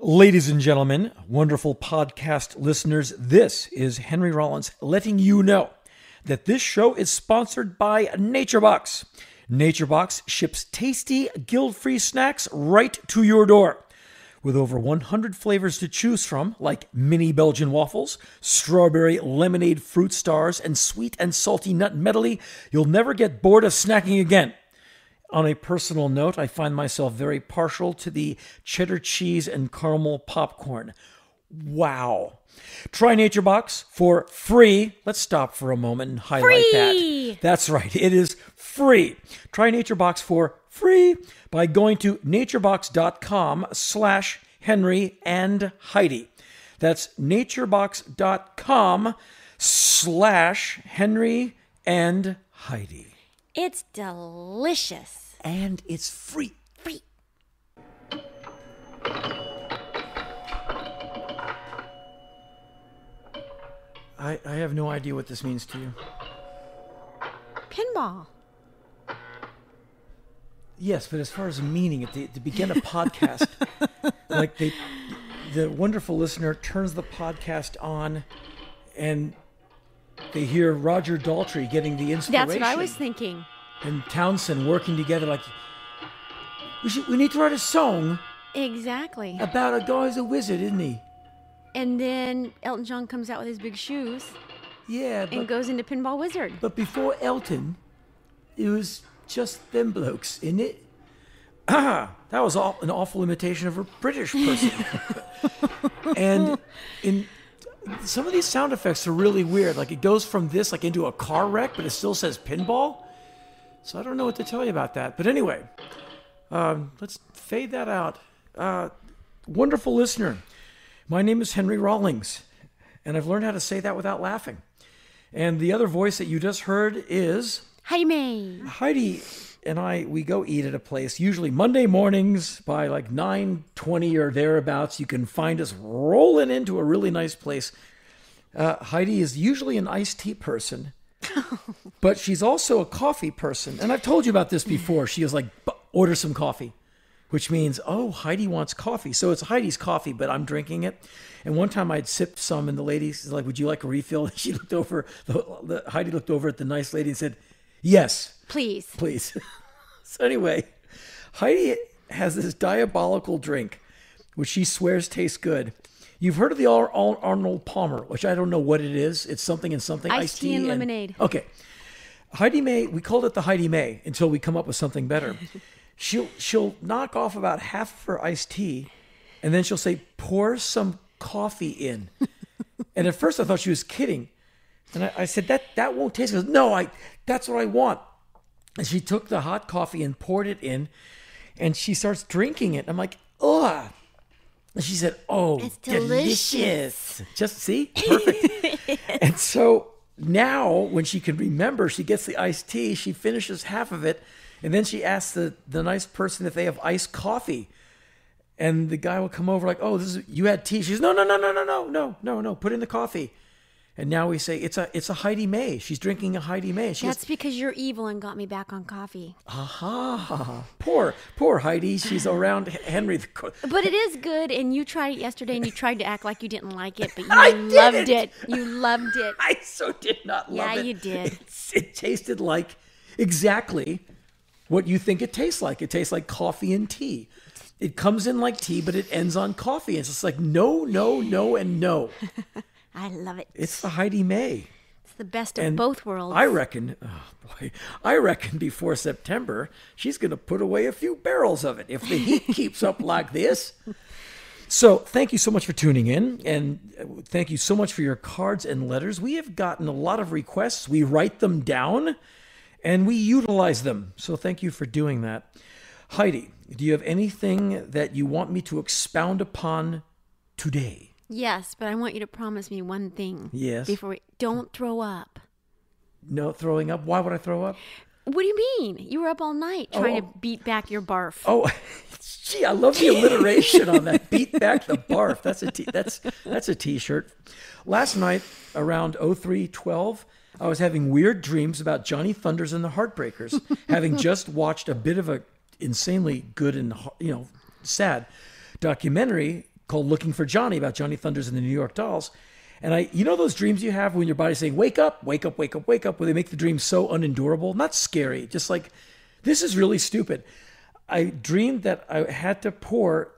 Ladies and gentlemen, wonderful podcast listeners, this is Henry Rollins letting you know that this show is sponsored by NatureBox. NatureBox ships tasty, guilt free snacks right to your door. With over 100 flavors to choose from, like mini Belgian waffles, strawberry lemonade fruit stars, and sweet and salty nut medley, you'll never get bored of snacking again. On a personal note, I find myself very partial to the cheddar cheese and caramel popcorn. Wow. Try NatureBox for free. Let's stop for a moment and highlight Free! that. That's right. It is free. Try NatureBox for free by going to naturebox.com slash Henry and Heidi. That's naturebox.com slash Henry and Heidi. It's delicious. And it's free. Free. I, I have no idea what this means to you. Pinball. Yes, but as far as meaning it, to, to begin a podcast, like they, the wonderful listener turns the podcast on, and they hear Roger Daltrey getting the inspiration. That's what I was thinking. And Townshend working together like we should. We need to write a song Exactly. about a guy who's a wizard, isn't he? And then Elton John comes out with his big shoes Yeah, But, and goes into Pinball Wizard. but before Elton, it was just them blokes, isn't it? Ah, that was all, an awful imitation of a British person. and in some of these sound effects are really weird. Like it goes from this like into a car wreck, but it still says pinball. So I don't know what to tell you about that. But anyway, um, let's fade that out. Uh, wonderful listener. My name is Henry Rawlings, and I've learned how to say that without laughing. And the other voice that you just heard is Jaime. Heidi and I. We go eat at a place usually Monday mornings by like nine twenty or thereabouts. You can find us rolling into a really nice place. Uh, Heidi is usually an iced tea person, but she's also a coffee person. And I've told you about this before. She is like, order some coffee, which means, oh, Heidi wants coffee. So it's Heidi's coffee, but I'm drinking it. And one time I'd sipped some, and the lady was like, would you like a refill? And She looked over, the, the, Heidi looked over at the nice lady and said, yes Please. please. so anyway, Heidi has this diabolical drink, which she swears tastes good. You've heard of the Ar- Ar- Arnold Palmer, which I don't know what it is. It's something and something. Iced tea and lemonade. Okay. Heidi May, we called it the Heidi May until we come up with something better. she'll she'll knock off about half of her iced tea, and then she'll say, "Pour some coffee in." and at first, I thought she was kidding, and I, I said, "That that won't taste." good. "No, I that's what I want." And she took the hot coffee and poured it in, and she starts drinking it. I'm like, ugh. And she said, "Oh, It's delicious." delicious. Just see, perfect. and so now, when she can remember, she gets the iced tea. She finishes half of it, and then she asks the the nice person if they have iced coffee. And the guy will come over like, "Oh, this is you had tea." She's, "No, no, no, no, no, no, no, no, no. Put in the coffee." And now we say it's a it's a Heidi May. She's drinking a Heidi May. She That's because you're evil and got me back on coffee. Aha! Poor, poor Heidi. She's around Henry. The, co- But it is good, and you tried it yesterday, and you tried to act like you didn't like it, but you I loved it. You loved it. I so did not love Yeah, it. Yeah, you did. It's, it tasted like exactly what you think it tastes like. It tastes like coffee and tea. It comes in like tea, but it ends on coffee. It's just like no, no, no, and no. I love it. It's the Heidi May. It's the best of And both worlds. I reckon, oh boy, I reckon before September, she's going to put away a few barrels of it if the heat keeps up like this. So, thank you so much for tuning in, and thank you so much for your cards and letters. We have gotten a lot of requests. We write them down and we utilize them. So, thank you for doing that. Heidi, do you have anything that you want me to expound upon today? Yes, but I want you to promise me one thing. Yes. Before we don't throw up. No throwing up? Why would I throw up? What do you mean? You were up all night trying Oh. to beat back your barf. Oh, gee, I love the alliteration on that. Beat back the barf. That's a t- that's that's a t-shirt. Last night around 0312, I was having weird dreams about Johnny Thunders and the Heartbreakers, having just watched a bit of a insanely good and you know sad documentary called Looking for Johnny about Johnny Thunders and the New York Dolls. And I, you know, those dreams you have when your body's saying, wake up, wake up, wake up, wake up, where they make the dream so unendurable, not scary, just like, this is really stupid. I dreamed that I had to pour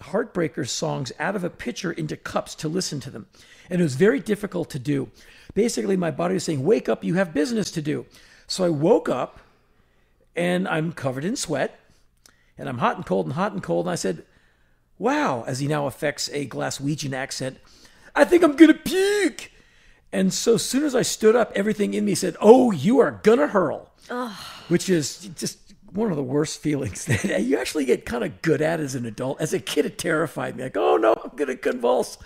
Heartbreakers songs out of a pitcher into cups to listen to them. And it was very difficult to do. Basically, my body was saying, wake up, you have business to do. So I woke up and I'm covered in sweat and I'm hot and cold and hot and cold. And I said, wow, as he now affects a Glaswegian accent, I think I'm going to puke. And so as soon as I stood up, everything in me said, oh, you are going to hurl, which is just one of the worst feelings that you actually get kind of good at as an adult. As a kid, it terrified me. Like, oh no, I'm going to convulse.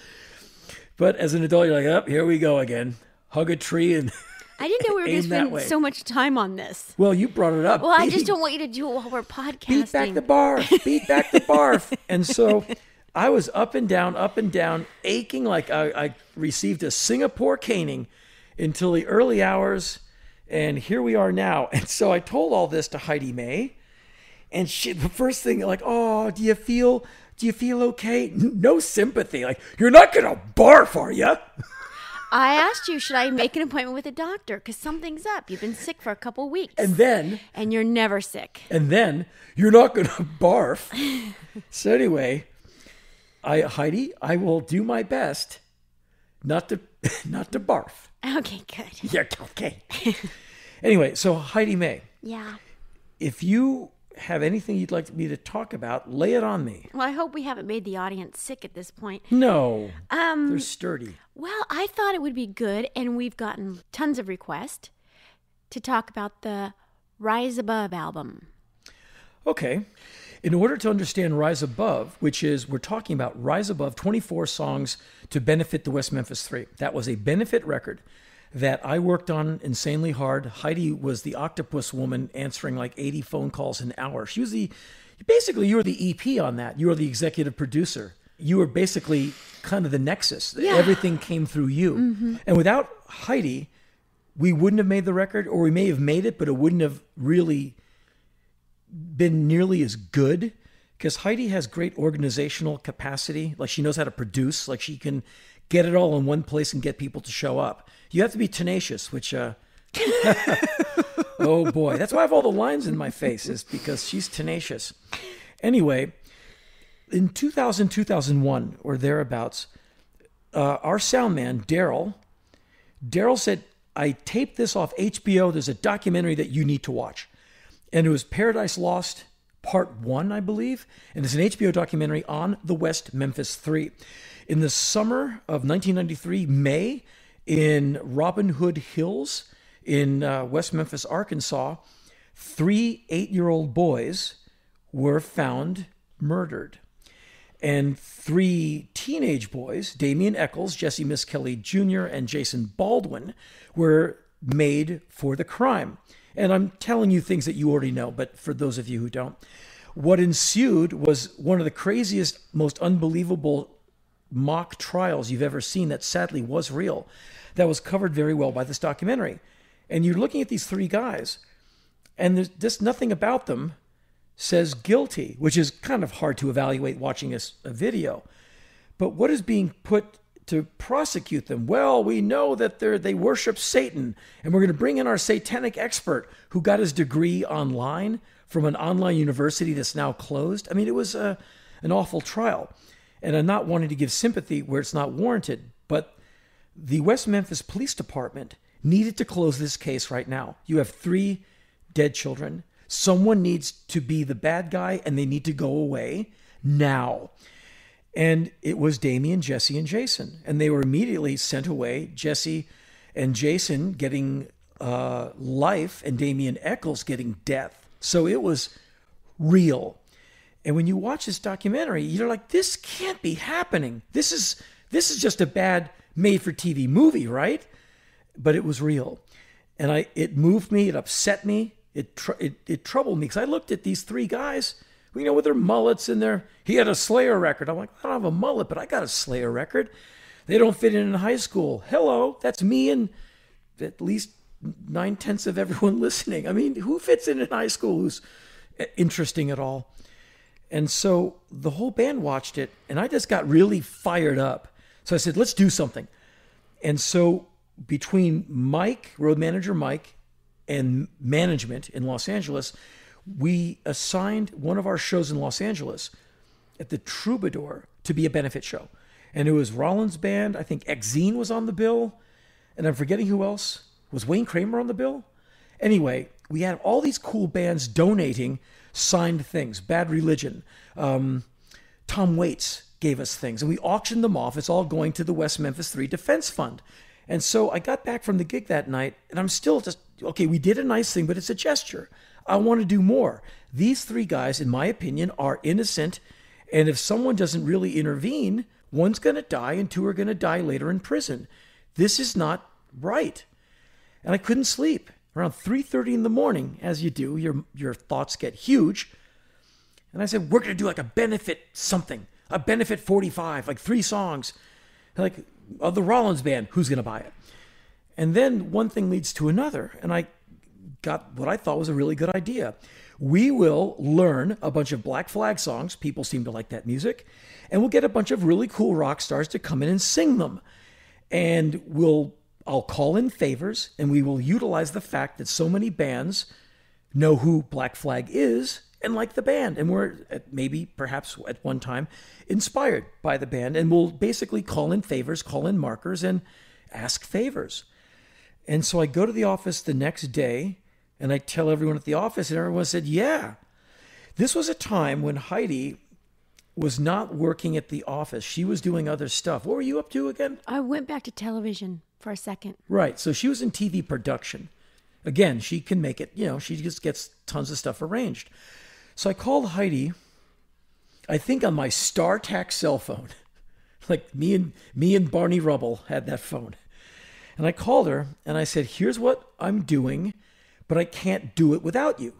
But as an adult, you're like, oh, here we go again. Hug a tree and I didn't know we were going to spend so much time on this. well, you brought it up. Well, I just don't want you to do it while we're podcasting. beat back the barf, beat back the barf. And so I was up and down, up and down, aching like I, I received a Singapore caning until the early hours. And here we are now. And so I told all this to Heidi May. And she, the first thing, like, oh, do you feel, do you feel okay? No sympathy. Like, you're not going to barf, are you? I asked you, should I make an appointment with a doctor? Because something's up. You've been sick for a couple weeks. And then and you're never sick. and then you're not going to barf. so anyway, I Heidi, I will do my best not to not to barf. Okay, good. Yeah, okay. anyway, so Heidi May, Yeah. if you have anything you'd like me to talk about, lay it on me. Well, I hope we haven't made the audience sick at this point. No, Um, they're sturdy. well, I thought it would be good, and we've gotten tons of requests to talk about the Rise Above album. Okay. In order to understand Rise Above, which is, we're talking about Rise Above 24 songs to benefit the West Memphis Three. That was a benefit record that I worked on insanely hard. Heidi was the octopus woman answering like 80 phone calls an hour. She was the, basically, you were the EP on that. You were the executive producer. You were basically kind of the nexus. Yeah. Everything came through you. Mm-hmm. And without Heidi, we wouldn't have made the record, or we may have made it, but it wouldn't have really been nearly as good because Heidi has great organizational capacity. Like she knows how to produce. Like she can get it all in one place and get people to show up. You have to be tenacious, which, uh, oh boy, that's why I have all the lines in my face is because she's tenacious. Anyway, in 2000, 2001 or thereabouts, uh, our sound man, Daryl, Daryl said, I taped this off HBO. There's a documentary that you need to watch. And it was Paradise Lost Part 1, I believe. And it's an HBO documentary on the West Memphis 3. In the summer of 1993, May, in Robin Hood Hills in uh, West Memphis, Arkansas, three eight year old boys were found murdered and three teenage boys, Damien Echols, Jesse Misskelley Jr., and Jason Baldwin, were made for the crime. And I'm telling you things that you already know, but for those of you who don't, what ensued was one of the craziest, most unbelievable mock trials you've ever seen that sadly was real, that was covered very well by this documentary. And you're looking at these three guys, and there's just nothing about them says guilty, which is kind of hard to evaluate watching a video. But what is being put to prosecute them? Well, we know that they they worship Satan, and we're going to bring in our satanic expert who got his degree online from an online university that's now closed. I mean, it was a, an awful trial, and I'm not wanting to give sympathy where it's not warranted, but the West Memphis Police Department needed to close this case right now. You have three dead children. Someone needs to be the bad guy and they need to go away now. And it was Damien, Jesse, and Jason. And they were immediately sent away. Jesse and Jason getting uh, life and Damien Echols getting death. So it was real. And when you watch this documentary, you're like, this can't be happening. This is this is just a bad made for TV movie, right? But it was real. And I it moved me, it upset me, it tr- it, it troubled me because I looked at these three guys, you know, with their mullets and their he had a Slayer record. I'm like, I don't have a mullet, but I got a Slayer record. They don't fit in in high school. Hello, that's me and at least nine tenths of everyone listening. I mean, who fits in in high school who's uh, interesting at all? And so the whole band watched it, and I just got really fired up. So I said, let's do something. And so between Mike, road manager Mike, and management in Los Angeles, we assigned one of our shows in Los Angeles at the Troubadour to be a benefit show. And it was Rollins Band. I think Exene was on the bill. And I'm forgetting who else. Was Wayne Kramer on the bill? Anyway, we had all these cool bands donating signed things. Bad Religion. Um, Tom Waits gave us things, and we auctioned them off. It's all going to the West Memphis 3 Defense Fund. And so I got back from the gig that night, and I'm still just, okay, we did a nice thing, but it's a gesture. I want to do more. These three guys, in my opinion, are innocent. And if someone doesn't really intervene, one's going to die and two are going to die later in prison. This is not right. And I couldn't sleep around 3:30 in the morning as you do your your thoughts get huge and i said we're going to do like a benefit something a benefit 45 like three songs. Like of the rollins band who's going to buy it? And then one thing leads to another and i got what i thought was a really good idea. We will learn a bunch of black flag songs people seem to like that music and we'll get a bunch of really cool rock stars to come in and sing them. And we'll I'll call in favors and we will utilize the fact that so many bands know who Black Flag is and like the band. And we're maybe, perhaps at one time, inspired by the band. And we'll basically call in favors, call in markers, and ask favors. And so I go to the office the next day and I tell everyone at the office, and everyone said, Yeah. This was a time when Heidi was not working at the office. She was doing other stuff. What were you up to again? I went back to television for a second. Right. So she was in TV production. Again, she can make it, you know, she just gets tons of stuff arranged. So I called Heidi, I think on my StarTAC cell phone. Like me and me and Barney Rubble had that phone. And I called her and I said, Here's what I'm doing, but I can't do it without you.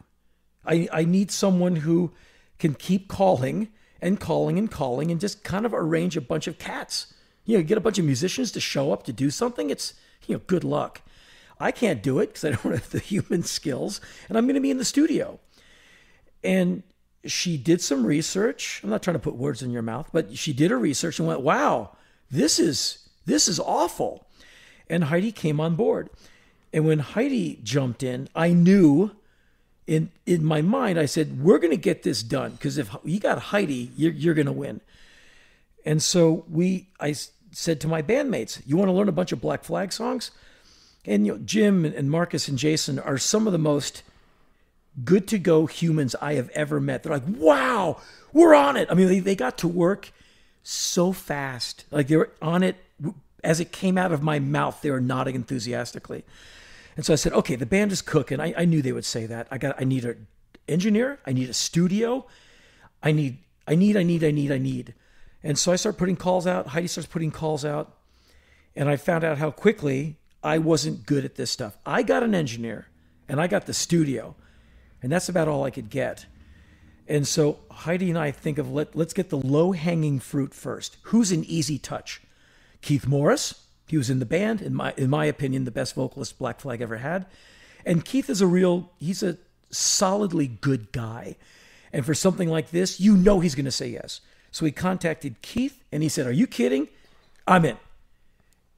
I, I need someone who can keep calling and calling and calling and just kind of arrange a bunch of cats you know, get a bunch of musicians to show up to do something, it's, you know, good luck. I can't do it because I don't have the human skills, and I'm going to be in the studio. And she did some research. I'm not trying to put words in your mouth, but she did her research and went, "Wow, this is this is awful." And Heidi came on board. And when Heidi jumped in, I knew in in my mind, I said, "We're going to get this done because if you got Heidi, you're, you're going to win." And so we, I said to my bandmates, "You want to learn a bunch of Black Flag songs?" And you know, Jim and Marcus and Jason are some of the most good to go humans I have ever met. They're like, "Wow, we're on it!" I mean, they, they got to work so fast. Like they were on it as it came out of my mouth. They were nodding enthusiastically. And so I said, "Okay, the band is cooking." I, I knew they would say that. I got. I need an engineer. I need a studio. I need. I need. I need. I need. I need. And so I started putting calls out. Heidi starts putting calls out. And I found out how quickly I wasn't good at this stuff. I got an engineer and I got the studio, and that's about all I could get. And so Heidi and I think of let, let's get the low hanging fruit first. Who's an easy touch? Keith Morris. He was in the band, in my in my opinion, the best vocalist Black Flag ever had. And Keith is a real he's a solidly good guy. And for something like this, you know he's going to say yes. So we contacted Keith and he said, Are you kidding? I'm in.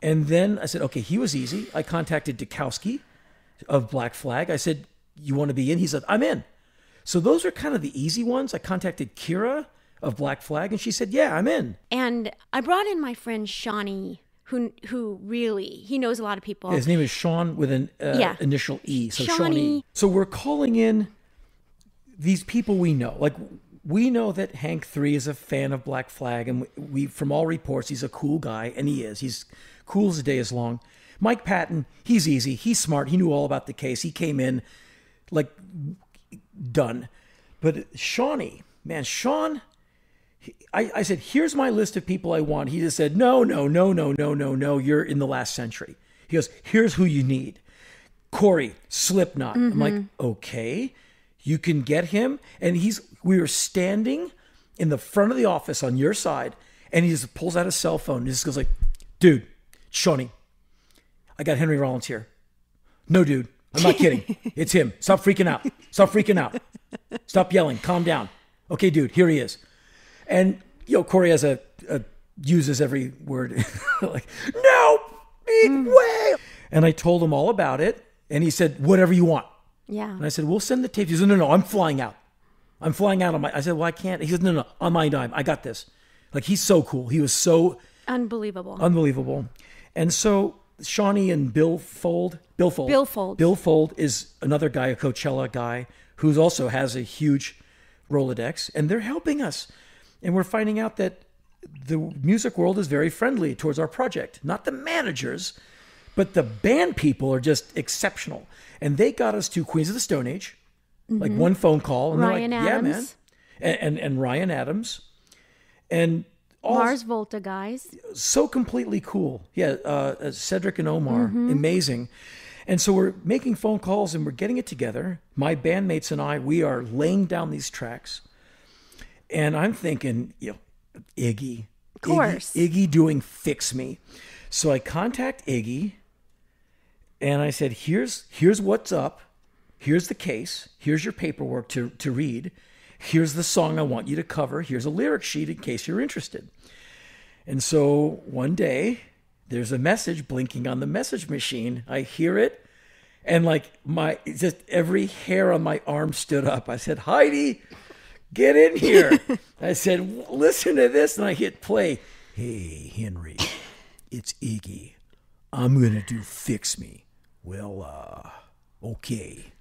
And then I said, Okay, he was easy. I contacted Dukowski of Black Flag. I said, You want to be in? He said, I'm in. So those are kind of the easy ones. I contacted Kira of Black Flag and she said, Yeah, I'm in. And I brought in my friend Shawnee. Who, who really he knows a lot of people. His name is Sean with an uh, Yeah. initial E. So Shawnee. Shawnee. So we're calling in these people we know. Like we know that Hank Three is a fan of Black Flag, and we, from all reports, he's a cool guy, and he is. He's cool as the day is long. Mike Patton, he's easy. He's smart. He knew all about the case. He came in like done. But Shawnee, man, Sean, he- I, I said, here's my list of people I want. He just said, no, no, no, no, no, no, no. You're in the last century. He goes, here's who you need. Corey, Slipknot. I'm like, mm-hmm. okay, you can get him. And he's, we were standing in the front of the office on your side, and he just pulls out his cell phone and just goes like, dude, Shawnee, I got Henry Rollins here. No, dude, I'm not kidding. It's him. Stop freaking out. Stop freaking out. Stop yelling. Calm down. Okay, dude, here he is. And you know, Corey has a, a uses every word like no Mm. way. And I told him all about it, and he said, "Whatever you want." Yeah. And I said, "We'll send the tape." He said, "No, no, I'm flying out. I'm flying out on my." I said, "Well, I can't." He says, "No, no, on my dime. I got this." Like he's so cool. He was so Unbelievable. unbelievable. And so Shawnee and Bill Fold, Bill Fold, Bill Fold. Bill Fold is another guy, a Coachella guy, who also has a huge Rolodex, and they're helping us. And we're finding out that the music world is very friendly towards our project. Not the managers, but the band people are just exceptional. And they got us to Queens of the Stone Age, like one phone call, and Mm-hmm. Ryan they're like, "Yeah, man," and, and and Ryan Adams, and all Mars Volta guys. so completely cool. Yeah, uh, uh, Cedric and Omar, amazing. And so we're making phone calls and we're getting it together. My bandmates and I, we are laying down these tracks. And I'm thinking, you know, Iggy. Of course. Iggy, Iggy doing Fix Me. So I contact Iggy and I said, here's here's what's up. Here's the case. Here's your paperwork to, to read. Here's the song I want you to cover. Here's a lyric sheet in case you're interested. And so one day there's a message blinking on the message machine. I hear it and like my just every hair on my arm stood up. I said, Heidi, get in here. I said, listen to this. And I hit play. Hey, Henry, it's Iggy. I'm going to do Fix Me. Well, uh, okay.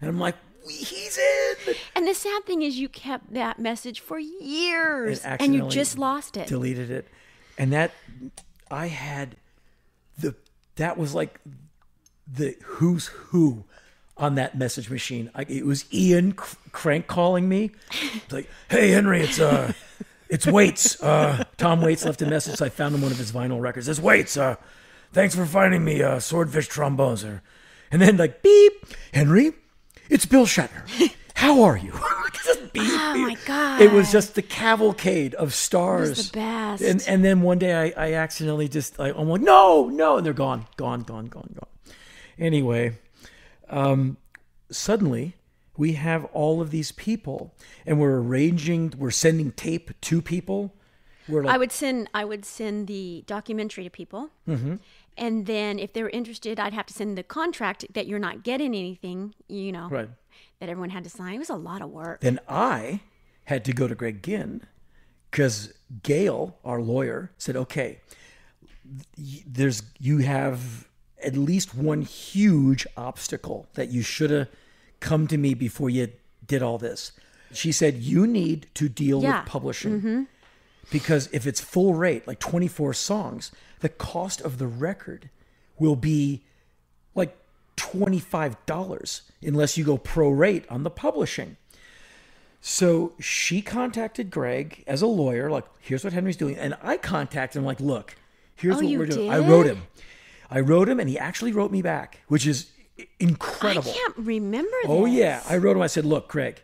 And I'm like, he's in. And the sad thing is, you kept that message for years, and and you just lost it. Deleted it, and that I had the that was like the who's who on that message machine. I, it was Ian cr- crank calling me, It's like, "Hey Henry, it's uh, it's Waits. Uh, Tom Waits left a message. I found him one of his vinyl records. It's Waits. Uh, thanks for finding me uh, Swordfish trombones." And then like beep, Henry, it's Bill Shatner. How are you? Just beep, Oh beep. my God. It was just the cavalcade of stars. the best. And and then one day I, I accidentally just I, I'm like no no and they're gone gone gone gone gone. Anyway, um, suddenly we have all of these people and we're arranging we're sending tape to people. We're like I would send I would send the documentary to people, Mm-hmm. And then if they were interested, I'd have to send the contract that you're not getting anything. You know, right. that everyone had to sign. It was a lot of work. Then I had to go to Greg Ginn because Gail, our lawyer, said, "Okay, there's you have at least one huge obstacle that you should have come to me before you did all this." She said, "You need to deal Yeah. with publishing mm-hmm. Because if it's full rate, like 24 songs, the cost of the record will be like $25 unless you go pro rate on the publishing. So she contacted Greg as a lawyer, like, here's what Henry's doing. And I contacted him, like, look, here's Oh, what we're doing. I did? wrote him. I wrote him, and he actually wrote me back, which is incredible. I can't remember. Oh, this. yeah. I wrote him. I said, look, Greg,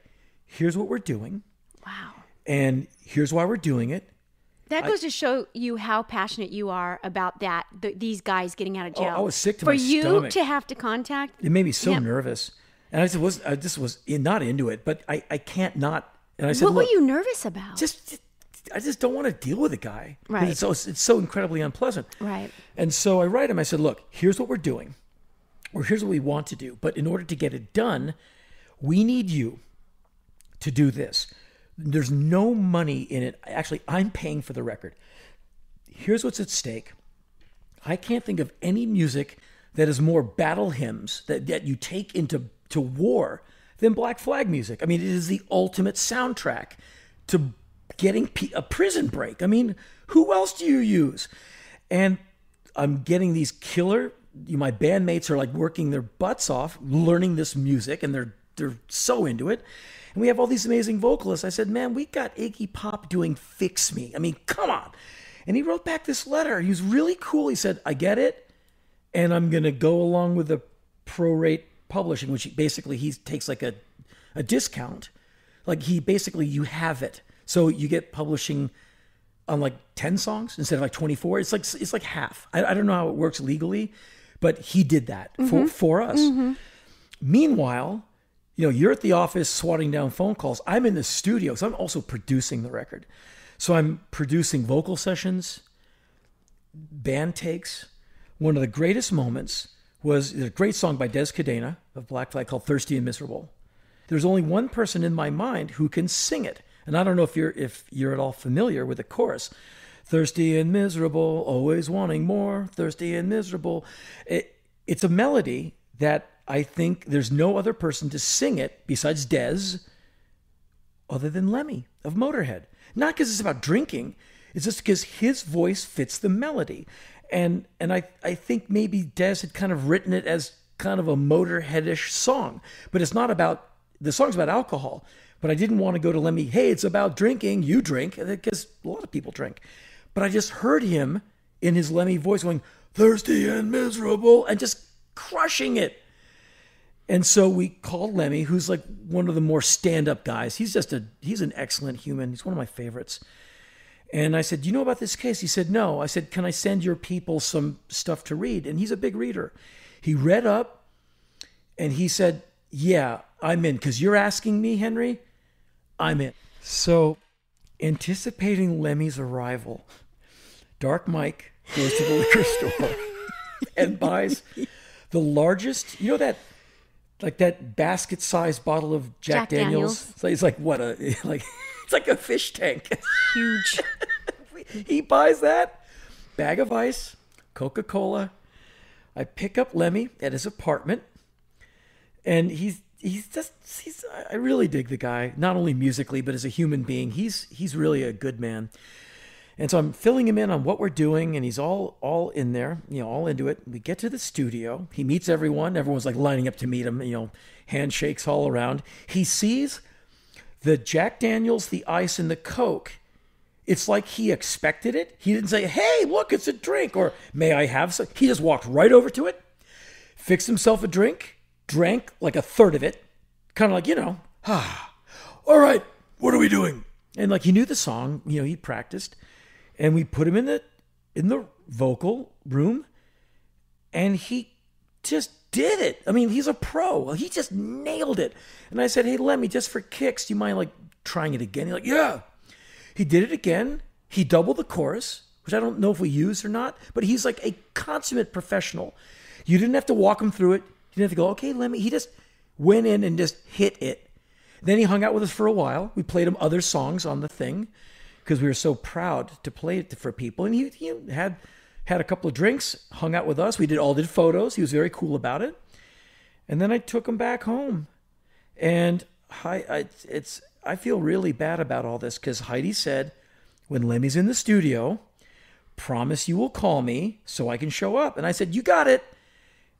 here's what we're doing, wow. and here's why we're doing it. That goes to show you how passionate you are about that. th these guys getting out of jail. Oh, I was sick to for my you stomach. to have to contact. It made me so Yeah. nervous. And I just was, I just was in- not into it, but I, I can't not. And I said, What were you nervous about? just, I just don't want to deal with a guy. Right. It's so, it's so incredibly unpleasant. Right. And so I write him, I said, look, here's what we're doing, or here's what we want to do. But in order to get it done, we need you to do this. There's no money in it. Actually, I'm paying for the record. Here's what's at stake. I can't think of any music that is more battle hymns that, that you take into to war than Black Flag music. I mean, it is the ultimate soundtrack to getting a prison break. I mean, who else do you use? And I'm getting these killer. You my bandmates are like working their butts off learning this music, and they're they're so into it. And we have all these amazing vocalists. I said, "Man, we got Iggy Pop doing "Fix Me." I mean, come on." And he wrote back this letter. He was really cool. He said, "I get it, and I'm going to go along with the prorate publishing, which he- basically he takes like a a discount. Like he basically you have it, so you get publishing on like 10 songs instead of like 24 it's like it's like half i, I don't know how it works legally but he did that for mm-hmm. for us mm-hmm. meanwhile you know, you're at the office swatting down phone calls. I'm in the studio, so I'm also producing the record. So I'm producing vocal sessions, band takes. One of the greatest moments was a great song by Dez Cadena of Black Flag called Thirsty and Miserable. There's only one person in my mind who can sing it. And I don't know if you're if you're at all familiar with the chorus. Thirsty and miserable, always wanting more, thirsty and miserable. It, it's a melody that I think there's no other person to sing it besides Dez other than Lemmy of Motorhead. Not because it's about drinking, it's just because his voice fits the melody. And and I, I think maybe Dez had kind of written it as kind of a Motorheadish song, but it's not about the song's about alcohol. But I didn't want to go to Lemmy, hey, it's about drinking, you drink, because a lot of people drink. But I just heard him in his Lemmy voice going, thirsty and miserable, and just crushing it. And so we called Lemmy, who's like one of the more stand-up guys. He's just a he's an excellent human. He's one of my favorites. And I said, "Do you know about this case?" He said, "No." I said, "Can I send your people some stuff to read?" And he's a big reader. He read up and he said, "Yeah, I'm in cuz you're asking me, Henry. I'm in." So, anticipating Lemmy's arrival, Dark Mike goes to the liquor store and buys the largest, you know that like that basket sized bottle of Jack, Jack Daniels. Daniels. So it's like what a like it's like a fish tank. Huge. he buys that bag of ice, Coca Cola. I pick up Lemmy at his apartment, and he's he's just he's I really dig the guy, not only musically but as a human being. He's he's really a good man. And so I'm filling him in on what we're doing, and he's all all in there, you know, all into it. We get to the studio. He meets everyone. Everyone's like lining up to meet him, you know, handshakes all around. He sees the Jack Daniels, the ice, and the Coke. It's like he expected it. He didn't say, "Hey, look, it's a drink," or "May I have some?" He just walked right over to it, fixed himself a drink, drank like a third of it, kind of like you know, ah, all right, what are we doing? And like he knew the song, you know, he practiced, and we put him in the in the vocal room, and he just did it. I mean, he's a pro. He just nailed it. And I said, "Hey, Lemmy, just for kicks, do you mind like trying it again?" He's like, "Yeah." He did it again. He doubled the chorus, which I don't know if we used or not, but he's like a consummate professional. You didn't have to walk him through it. You didn't have to go, "Okay, Lemmy." He just went in and just hit it. Then he hung out with us for a while. We played him other songs on the thing because we were so proud to play it for people. And he, he had had a couple of drinks, hung out with us. We did all did photos. He was very cool about it. And then I took him back home, and I, I it's I feel really bad about all this because Heidi said when Lemmy's in the studio, promise you will call me so I can show up. And I said, you got it.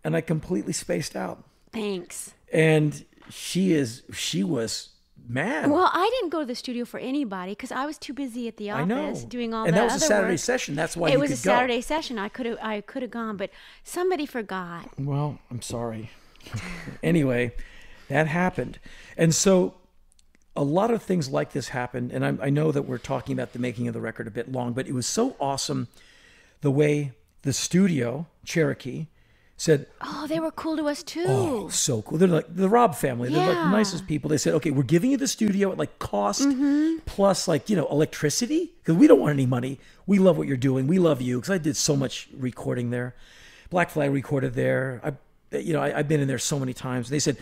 And I completely spaced out. Thanks. And she is she was mad. Well, I didn't go to the studio for anybody because I was too busy at the office doing all and that, that was a Saturday work. session. That's why it was a Saturday session. I could have I could have gone, but somebody forgot. Well, I'm sorry. anyway, that happened, and so a lot of things like this happened. And I, I know that we're talking about the making of the record a bit long, but it was so awesome the way the studio Cherokee said, Oh, they were cool to us too. Oh, so cool. They're like the Robb family. They're like the nicest people. They said, okay, we're giving you the studio at like cost Mm-hmm. plus like, you know, electricity because we don't want any money. We love what you're doing. We love you because I did so much recording there. Black Flag recorded there. I, you know, I, I've been in there so many times. They said,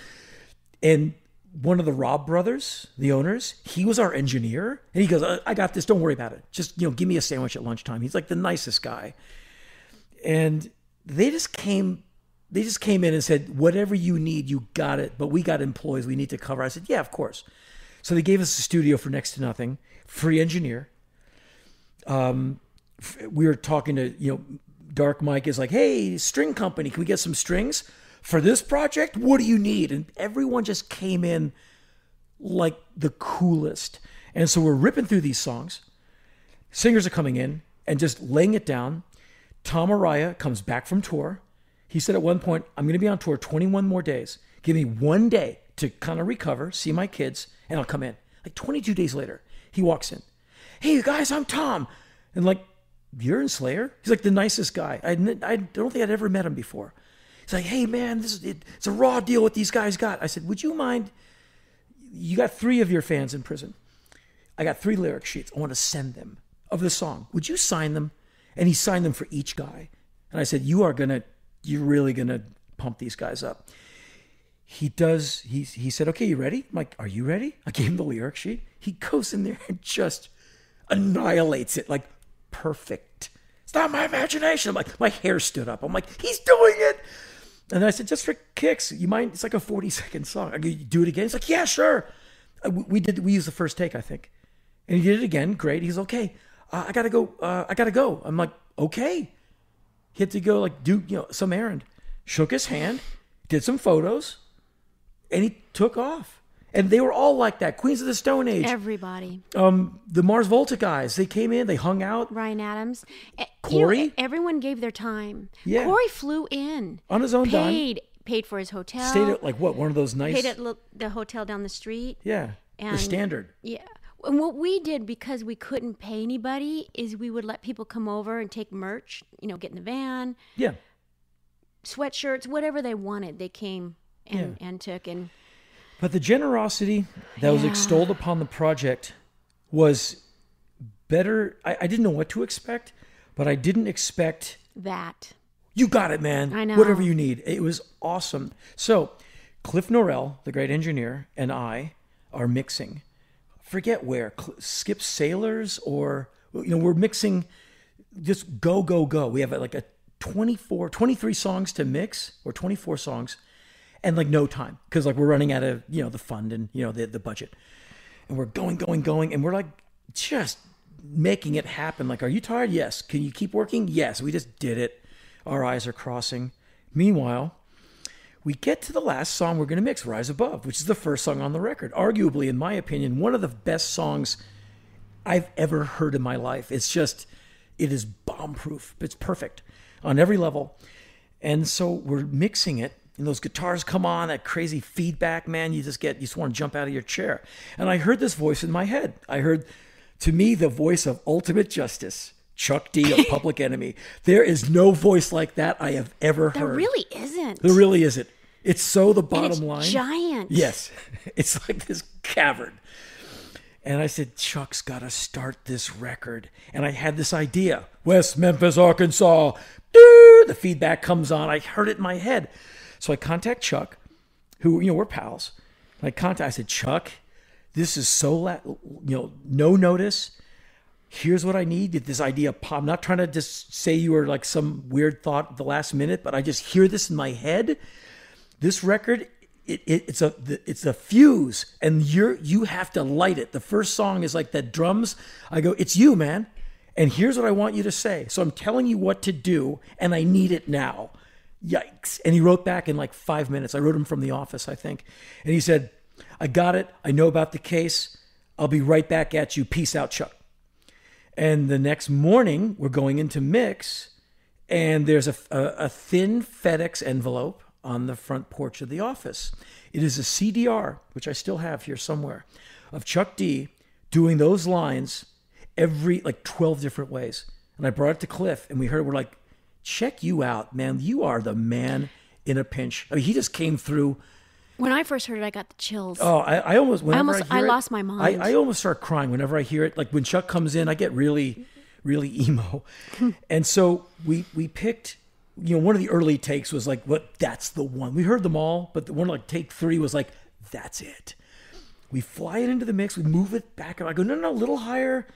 and one of the Robb brothers, the owners, he was our engineer, and he goes, "I- "I got this. Don't worry about it. Just you know, give me a sandwich at lunchtime." He's like the nicest guy, and they just came. They just came in and said, "Whatever you need, you got it." But we got employees we need to cover. I said, "Yeah, of course." So they gave us a studio for next to nothing, free engineer. Um, we were talking to you know, Dark Mike is like, "Hey, string company, can we get some strings for this project? What do you need?" And everyone just came in like the coolest. And so we're ripping through these songs. Singers are coming in and just laying it down. Tom Araya comes back from tour. He said at one point, I'm going to be on tour 21 more days. Give me one day to kind of recover, see my kids, and I'll come in. Like 22 days later, he walks in. Hey, you guys, I'm Tom. And like, you're in Slayer? He's like the nicest guy. I, I don't think I'd ever met him before. He's like, hey man, this is it, it's a raw deal what these guys got. I said, would you mind? You got three of your fans in prison. I got three lyric sheets. I want to send them of the song. Would you sign them? And he signed them for each guy. And I said, you are gonna, you're really gonna pump these guys up. He does. He he said, okay, you ready? I'm like, are you ready? I gave him the lyric sheet. He goes in there and just annihilates it like perfect. It's not my imagination. I'm like, my hair stood up. I'm like, he's doing it. And then I said, just for kicks, you mind? It's like a 40 second song. I go, do it again. He's like, yeah, sure. Uh, we did. We used the first take, I think, and he did it again. Great. He's okay. Uh, I gotta go. Uh, I gotta go. I'm like, okay. He had to go like do you know some errand. Shook his hand, did some photos, and he took off. And they were all like that. Queens of the Stone Age. Everybody. Um, the Mars Volta guys. They came in. They hung out Ryan Adams. Eh, you know, Corey? everyone gave their time. Yeah. Corey flew in. on his own dime. paid paid for his hotel. Stayed at like what? One of those nice. paid at the hotel down the street. yeah. And, the standard. Yeah. And what we did because we couldn't pay anybody is we would let people come over and take merch, you know, get in the van, Yeah. sweatshirts, whatever they wanted. They came and, and took and But the generosity that was extolled upon the project was better. I, I didn't know what to expect, but I didn't expect that. You got it, man. I know. Whatever you need. It was awesome. So, Cliff Norrell, the great engineer, and I are mixing. Forget where. Skip Saylor's or, you know, we're mixing just go, go, go. We have like a 24, 23 songs to mix or 24 songs and like no time because like we're running out of, you know, the fund and, you know, the, the budget. And we're going, going, going. And we're like just making it happen. Like, are you tired? Yes. Can you keep working? Yes. We just did it. Our eyes are crossing. Meanwhile, we get to the last song we're going to mix, Rise Above, which is the first song on the record. Arguably, in my opinion, one of the best songs I've ever heard in my life. It's just, it is bomb proof. It's perfect on every level. And so we're mixing it, and those guitars come on, that crazy feedback, man. You just get, you just want to jump out of your chair. And I heard this voice in my head. I heard, to me, the voice of ultimate justice. Chuck D of Public Enemy. There is no voice like that I have ever There heard. There really isn't. There really isn't. It's so the bottom it's line. giant. Yes. It's like this cavern. And I said, Chuck's got to start this record. And I had this idea West Memphis, Arkansas. Doo! The feedback comes on. I heard it in my head. So I contact Chuck, who, you know, we're pals. And I contact, I said, Chuck, this is so, la- you know, no notice. Here's what I need. This idea pop. I'm not trying to just say you were like some weird thought at the last minute, but I just hear this in my head. This record it, it, it's a it's a fuse and you're you have to light it. The first song is like that drums. I go it's you man. And here's what i want you to say. So i'm telling you what to do and i need it now. Yikes. And he wrote back in like five minutes. I wrote him from the office i think. And he said i got it. I know about the case. I'll be right back at you. Peace out chuck and the next morning we're going into mix and there's a, a, a thin FedEx envelope on the front porch of the office. It is a CDR, which I still have here somewhere, of Chuck D doing those lines every like 12 different ways. And I brought it to Cliff, and we heard, we're like, check you out, man. You are the man in a pinch. I mean, he just came through. When I first heard it, I got the chills. Oh, I, I almost, whenever I, almost- I it, lost my mind. I, I almost start crying whenever I hear it. Like when Chuck comes in, I get really, really emo. and so we we picked, you know, one of the early takes was like, what? That's the one. We heard them all, but the one like take three was like, that's it. We fly it into the mix. We move it back. And I go, no, no, no, a little higher,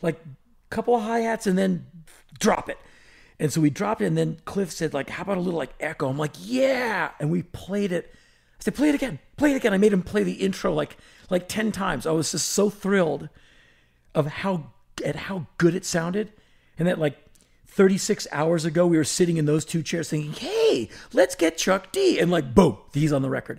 like a couple of hi hats, and then drop it. And so we dropped it, and then Cliff said, like, how about a little like echo? I'm like, yeah. And we played it. I said, play it again, play it again. I made him play the intro like like ten times. I was just so thrilled of how at how good it sounded, and that like 36 hours ago we were sitting in those two chairs thinking, hey, let's get Chuck D, and like boom, he's on the record.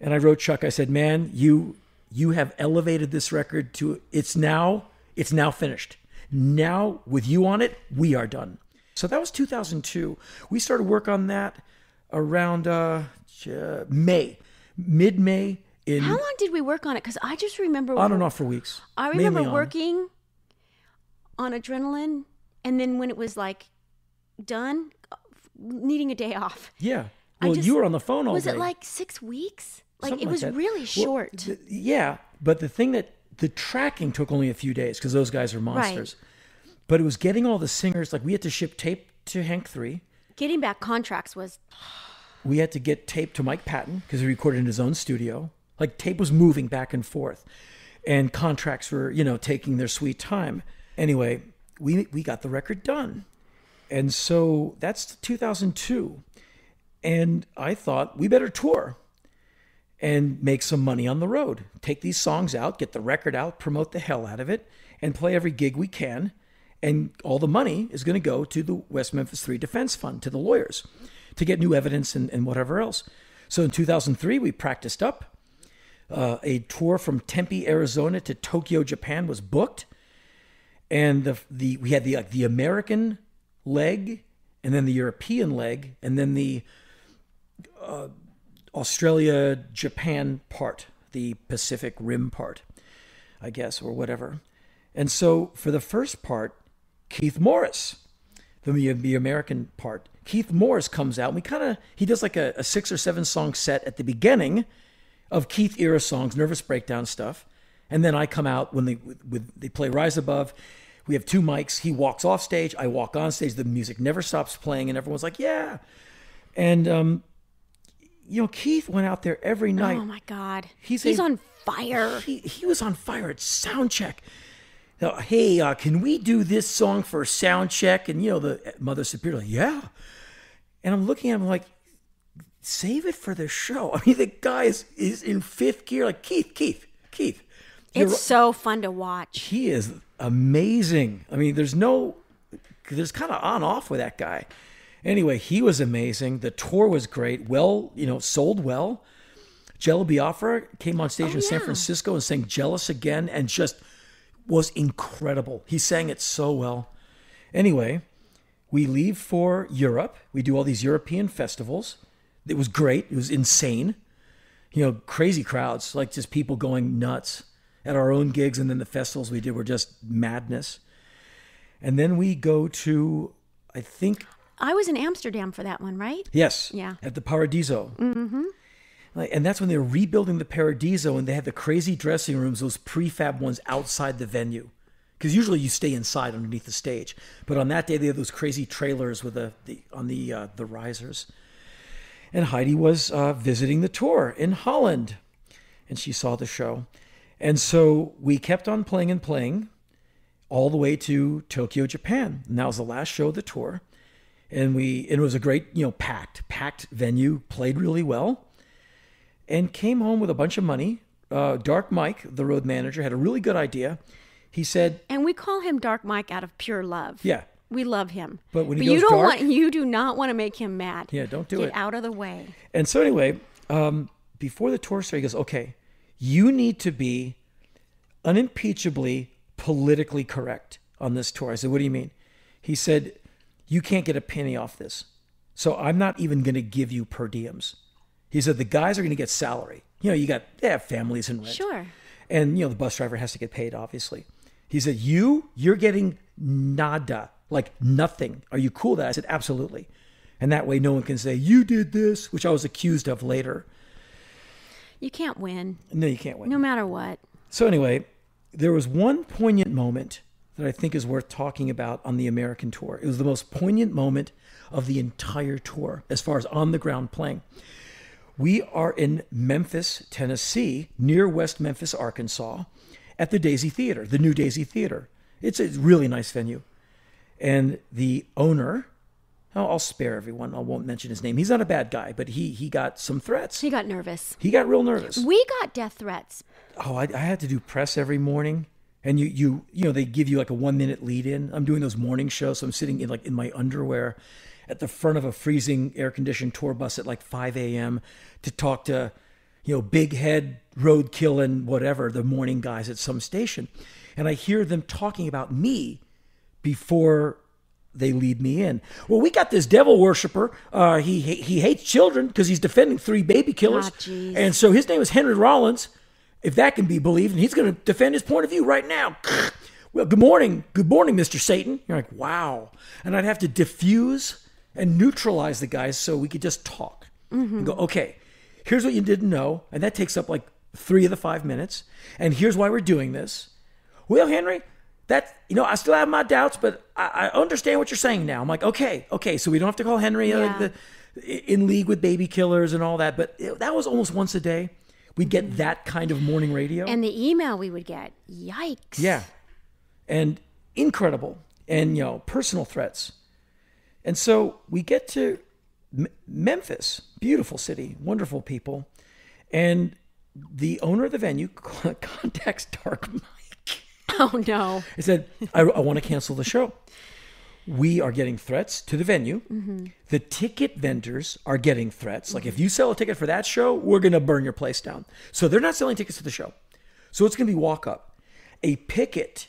And I wrote Chuck. I said, man, you you have elevated this record to it's now it's now finished. Now with you on it, we are done. So that was 2002. We started work on that around uh, uh, May, mid May. In How long did we work on it? Because I just remember. on and off for weeks. I remember on. working on adrenaline, and then when it was like done, needing a day off. Yeah. Well, just- you were on the phone all Was day. Was it like six weeks? Like Something it was really Well, short. th- yeah, but the thing that the tracking took only a few days because those guys are monsters. But it was getting all the singers. Like we had to ship tape to Hank Three. Getting back contracts was We had to get tape to Mike Patton because he recorded in his own studio. Like tape was moving back and forth, and contracts were you know taking their sweet time. Anyway, we we got the record done, and so that's 2002. And I thought we better tour and make some money on the road. Take these songs out, get the record out, promote the hell out of it, and play every gig we can. And all the money is going to go to the West Memphis 3 Defense Fund, to the lawyers, to get new evidence and, and whatever else. So in 2003, we practiced up. Uh, a tour from Tempe, Arizona to Tokyo, Japan was booked. And the, the we had the, like, the American leg, and then the European leg, and then the Australia Japan part, the Pacific Rim part, I guess, or whatever. And so for the first part, Keith Morris, the, the American part, Keith Morris comes out. And we kind of, he does like a, a six or seven song set at the beginning of Keith era songs, nervous breakdown stuff. And then I come out when they, with, they play Rise Above. We have two mics. He walks off stage. I walk on stage. The music never stops playing. And everyone's like, yeah. And, um, you know, Keith went out there every night. oh my god. He's He's, a- on fire. he, he was on fire at sound check. Now, hey, uh, can we do this song for sound check? And you know, the mother superior, like, yeah. And I'm looking at him like, save it for the show. I mean, the guy is, is in fifth gear. Like Keith, Keith, Keith. It's so fun to watch. he is amazing. I mean, there's no, there's kind of on off with that guy. Anyway, he was amazing. The tour was great. Well, you know, sold well. Jello Biafra came on stage oh, in San. Francisco and sang "Jealous" again, and just was incredible. He sang it so well. Anyway, we leave for Europe. We do all these European festivals. It was great. It was insane. You know, crazy crowds, like just people going nuts at our own gigs, and then the festivals we did were just madness. And then we go to, I think, I was in Amsterdam for that one, right? yes, Yeah. at the Paradiso. Mm-hmm. And that's when they were rebuilding the Paradiso, and they had the crazy dressing rooms, those prefab ones outside the venue. Because usually you stay inside underneath the stage, but on that day they had those crazy trailers with the, the on the uh, the risers. And Heidi was uh, visiting the tour in Holland, and she saw the show, and so we kept on playing and playing, all the way to Tokyo, Japan. And that was the last show of the tour, and we it was a great you know packed packed venue, played really well, and came home with a bunch of money. Uh, Dark Mike, the road manager, had a really good idea. He said, And we call him Dark Mike out of pure love. "Yeah, We love him. But when he you goes don't dark- want you do not want to make him mad. Yeah, don't do Get it. out of the way. And so anyway, um, before the tour started, he goes, "Okay, you need to be unimpeachably politically correct on this tour." I said, "What do you mean?" He said, "You can't get a penny off this, so I'm not even going to give you per diems." He said, "The guys are going to get salary. You know, you got they have families and rent, Sure. and you know the bus driver has to get paid, obviously." He said, "You, you're getting nada, like nothing. Are you cool with that?" I said, "Absolutely." And that way, no one can say you did this, which I was accused of later. You can't win, No, you can't win. no matter what. So anyway, there was one poignant moment that I think is worth talking about on the American tour. It was the most poignant moment of the entire tour as far as on the ground playing. We are in Memphis, Tennessee, near West Memphis, Arkansas, at the Daisy Theater, the new Daisy Theater. It's a really nice venue. And the owner, I'll I'll spare everyone. I won't mention his name. He's not a bad guy, but he he got some threats. He got nervous. He got real nervous. We got death threats. oh I, I had to do press every morning and you you you know they give you like a one minute lead in i'm doing those morning shows so i'm sitting in like in my underwear at the front of a freezing air conditioned tour bus at like 5 a.m to talk to you know big head roadkill and whatever the morning guys at some station and i hear them talking about me before they lead me in. Well, we got this devil worshiper. Uh, he he hates children because he's defending three baby killers, jeez. and so his name is Henry Rollins, if that can be believed, and he's going to defend his point of view right now. Well, good morning, good morning, Mister Satan. You're like, wow, and I'd have to diffuse and neutralize the guys so we could just talk and go, okay, here's what you didn't know. And that takes up like three of the five minutes. And here's why we're doing this. Well, Henry, that, you know, I still have my doubts, but I, I understand what you're saying now. I'm like, okay, okay. So we don't have to call Henry uh, Yeah. the, in league with baby killers and all that. But it, that was almost once a day. We'd get that kind of morning radio. And the email we would get, yikes. Yeah. And incredible and, you know, personal threats. And so we get to M- Memphis, beautiful city, wonderful people. And the owner of the venue contacts Dark Mike. Oh, no. He said, I, I want to cancel the show. We are getting threats to the venue. Mm-hmm. The ticket vendors are getting threats. Like, if you sell a ticket for that show, we're going to burn your place down. So they're not selling tickets to the show. So it's going to be walk up. A picket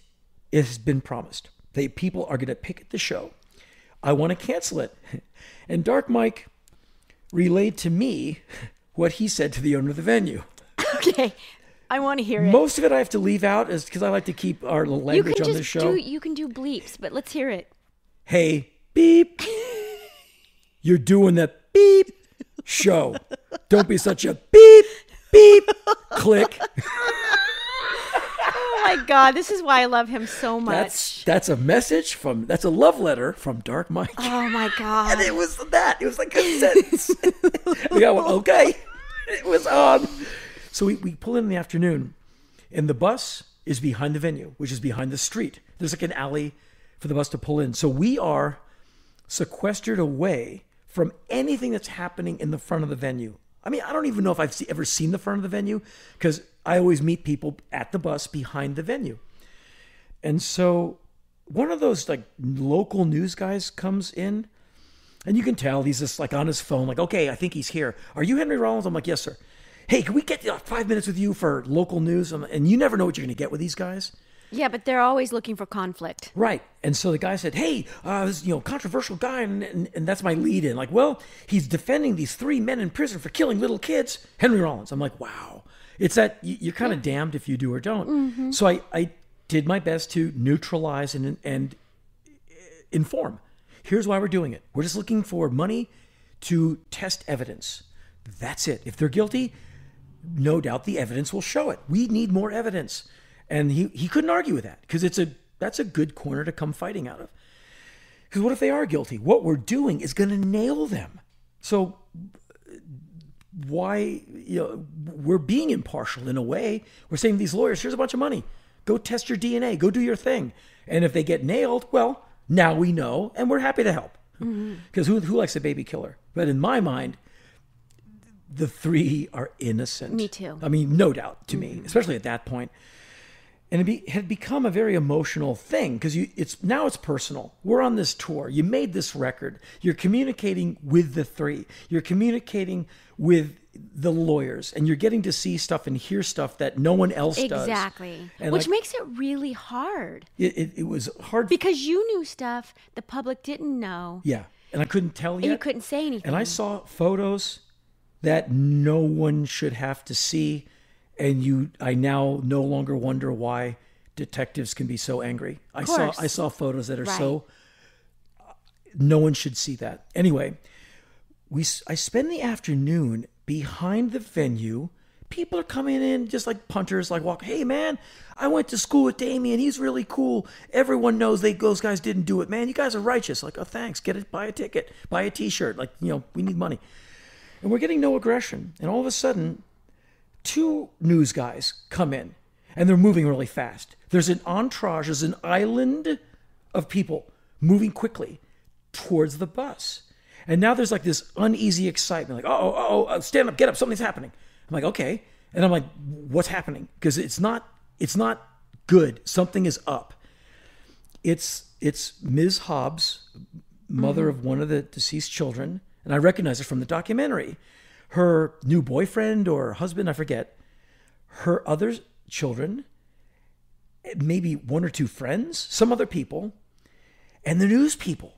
has been promised. They, people are going to picket the show. I want to cancel it. And Dark Mike relayed to me what he said to the owner of the venue. Okay. I want to hear it. Most of it I have to leave out is because I like to keep our language on this just show. do you can do bleeps, but let's hear it. hey, beep, you're doing the beep show. Don't be such a beep, beep, click. Oh my god, this is why I love him so much. That's that's a message from that's a love letter from Dark Mike. oh my God! And it was that. It was like a sentence. we got one. Okay. It was on. So we, we pull in in the afternoon, and the bus is behind the venue, which is behind the street. There's like an alley for the bus to pull in. So we are sequestered away from anything that's happening in the front of the venue. I mean, I don't even know if I've see, ever seen the front of the venue because I always meet people at the bus behind the venue. And so one of those like local news guys comes in and you can tell he's just like on his phone, like, okay, I think he's here. Are you Henry Rollins? I'm like, yes, sir. Hey, can we get uh, five minutes with you for local news? And you never know what you're going to get with these guys. Yeah, but they're always looking for conflict. Right. And so the guy said, Hey, uh, this you know, controversial guy, and, and, and that's my lead in. Like, well, he's defending these three men in prison for killing little kids. Henry Rollins. I'm like, wow. It's that you're kind of damned if you do or don't. Mm-hmm. So I, I did my best to neutralize and, and uh, inform. Here's why we're doing it. We're just looking for money to test evidence. That's it. If they're guilty, no doubt the evidence will show it. We need more evidence. And he, he couldn't argue with that because it's a that's a good corner to come fighting out of. Because what if they are guilty? What we're doing is going to nail them. So why you know we're being impartial in a way. We're saying to these lawyers, here's a bunch of money. Go test your DNA. Go do your thing. And if they get nailed, well, now we know, and we're happy to help. Mm-hmm. Because who who likes a baby killer? But in my mind, the three are innocent. Me too. I mean, no doubt to me, mm-hmm. especially at that point. And it be, had become a very emotional thing because you it's now it's personal. We're on this tour. You made this record. You're communicating with the three. You're communicating with the lawyers, and you're getting to see stuff and hear stuff that no one else does. Exactly. And Which like, makes it really hard it, it, it was hard. because you knew stuff the public didn't know yeah, and I couldn't tell you. and you couldn't say anything. And I saw photos that no one should have to see. And you, I now no longer wonder why detectives can be so angry. I saw. I saw photos that are Right. so. No one should see that. Anyway, we, I spend the afternoon behind the venue. People are coming in just like punters, like walk. Hey man, I went to school with Damien. He's really cool. Everyone knows they those guys didn't do it. Man, you guys are righteous. Like, oh thanks. Get it. Buy a ticket. Buy a T-shirt. Like you know, we need money. And we're getting no aggression. And all of a sudden, two news guys come in and they're moving really fast. There's an entourage, there's an island of people moving quickly towards the bus. And now there's like this uneasy excitement, like, oh, oh, oh, stand up, get up, something's happening. I'm like, okay. And I'm like, what's happening? Because it's not, it's not good. Something is up. It's it's Ms. Hobbs, mother mm-hmm. of one of the deceased children, and I recognize her from the documentary. Her new boyfriend or husband, I forget. Her other children, maybe one or two friends, some other people, and the news people.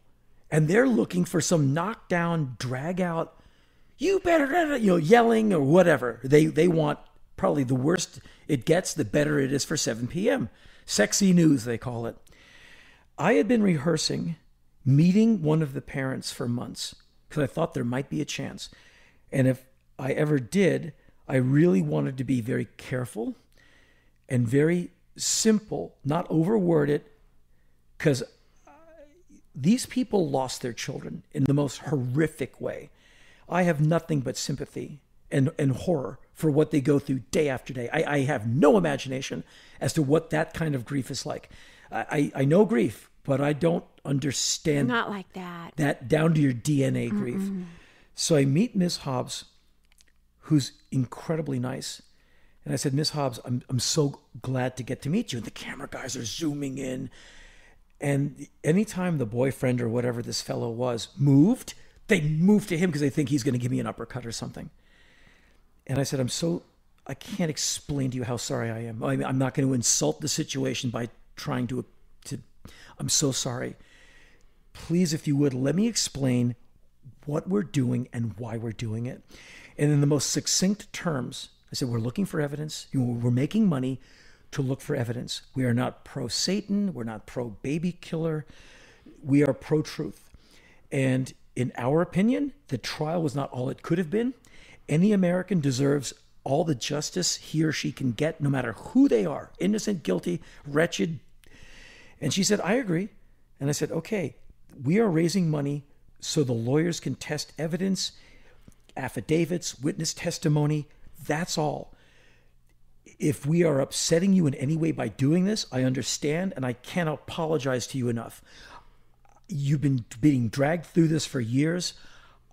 And they're looking for some knockdown, drag out, you better, you know, yelling or whatever. They they want probably the worst it gets, the better it is for 7 p.m. Sexy news, they call it. I had been rehearsing meeting one of the parents for months because I thought there might be a chance. And if I ever did, I really wanted to be very careful and very simple, not overword it, because uh, these people lost their children in the most horrific way. I have nothing but sympathy and, and horror for what they go through day after day. I, I have no imagination as to what that kind of grief is like. I, I know grief, but I don't understand Not like that. that down to your DNA grief. So I meet Miss Hobbs, who's incredibly nice. And I said, Miss Hobbs, I'm, I'm so glad to get to meet you. And the camera guys are zooming in. And anytime the boyfriend or whatever this fellow was moved, they move to him because they think he's going to give me an uppercut or something. And I said, I'm so, I can't explain to you how sorry I am. I mean, I'm not going to insult the situation by trying to, to, I'm so sorry. Please, if you would, let me explain what we're doing and why we're doing it. And in the most succinct terms, I said, We're looking for evidence. We're making money to look for evidence. We are not pro Satan. We're not pro baby killer. We are pro truth. And in our opinion, the trial was not all it could have been. Any American deserves all the justice he or she can get, no matter who they are innocent, guilty, wretched. And she said, I agree. And I said, okay, we are raising money so the lawyers can test evidence, affidavits, witness testimony. That's all. If we are upsetting you in any way by doing this, I understand and I can't apologize to you enough. You've been being dragged through this for years.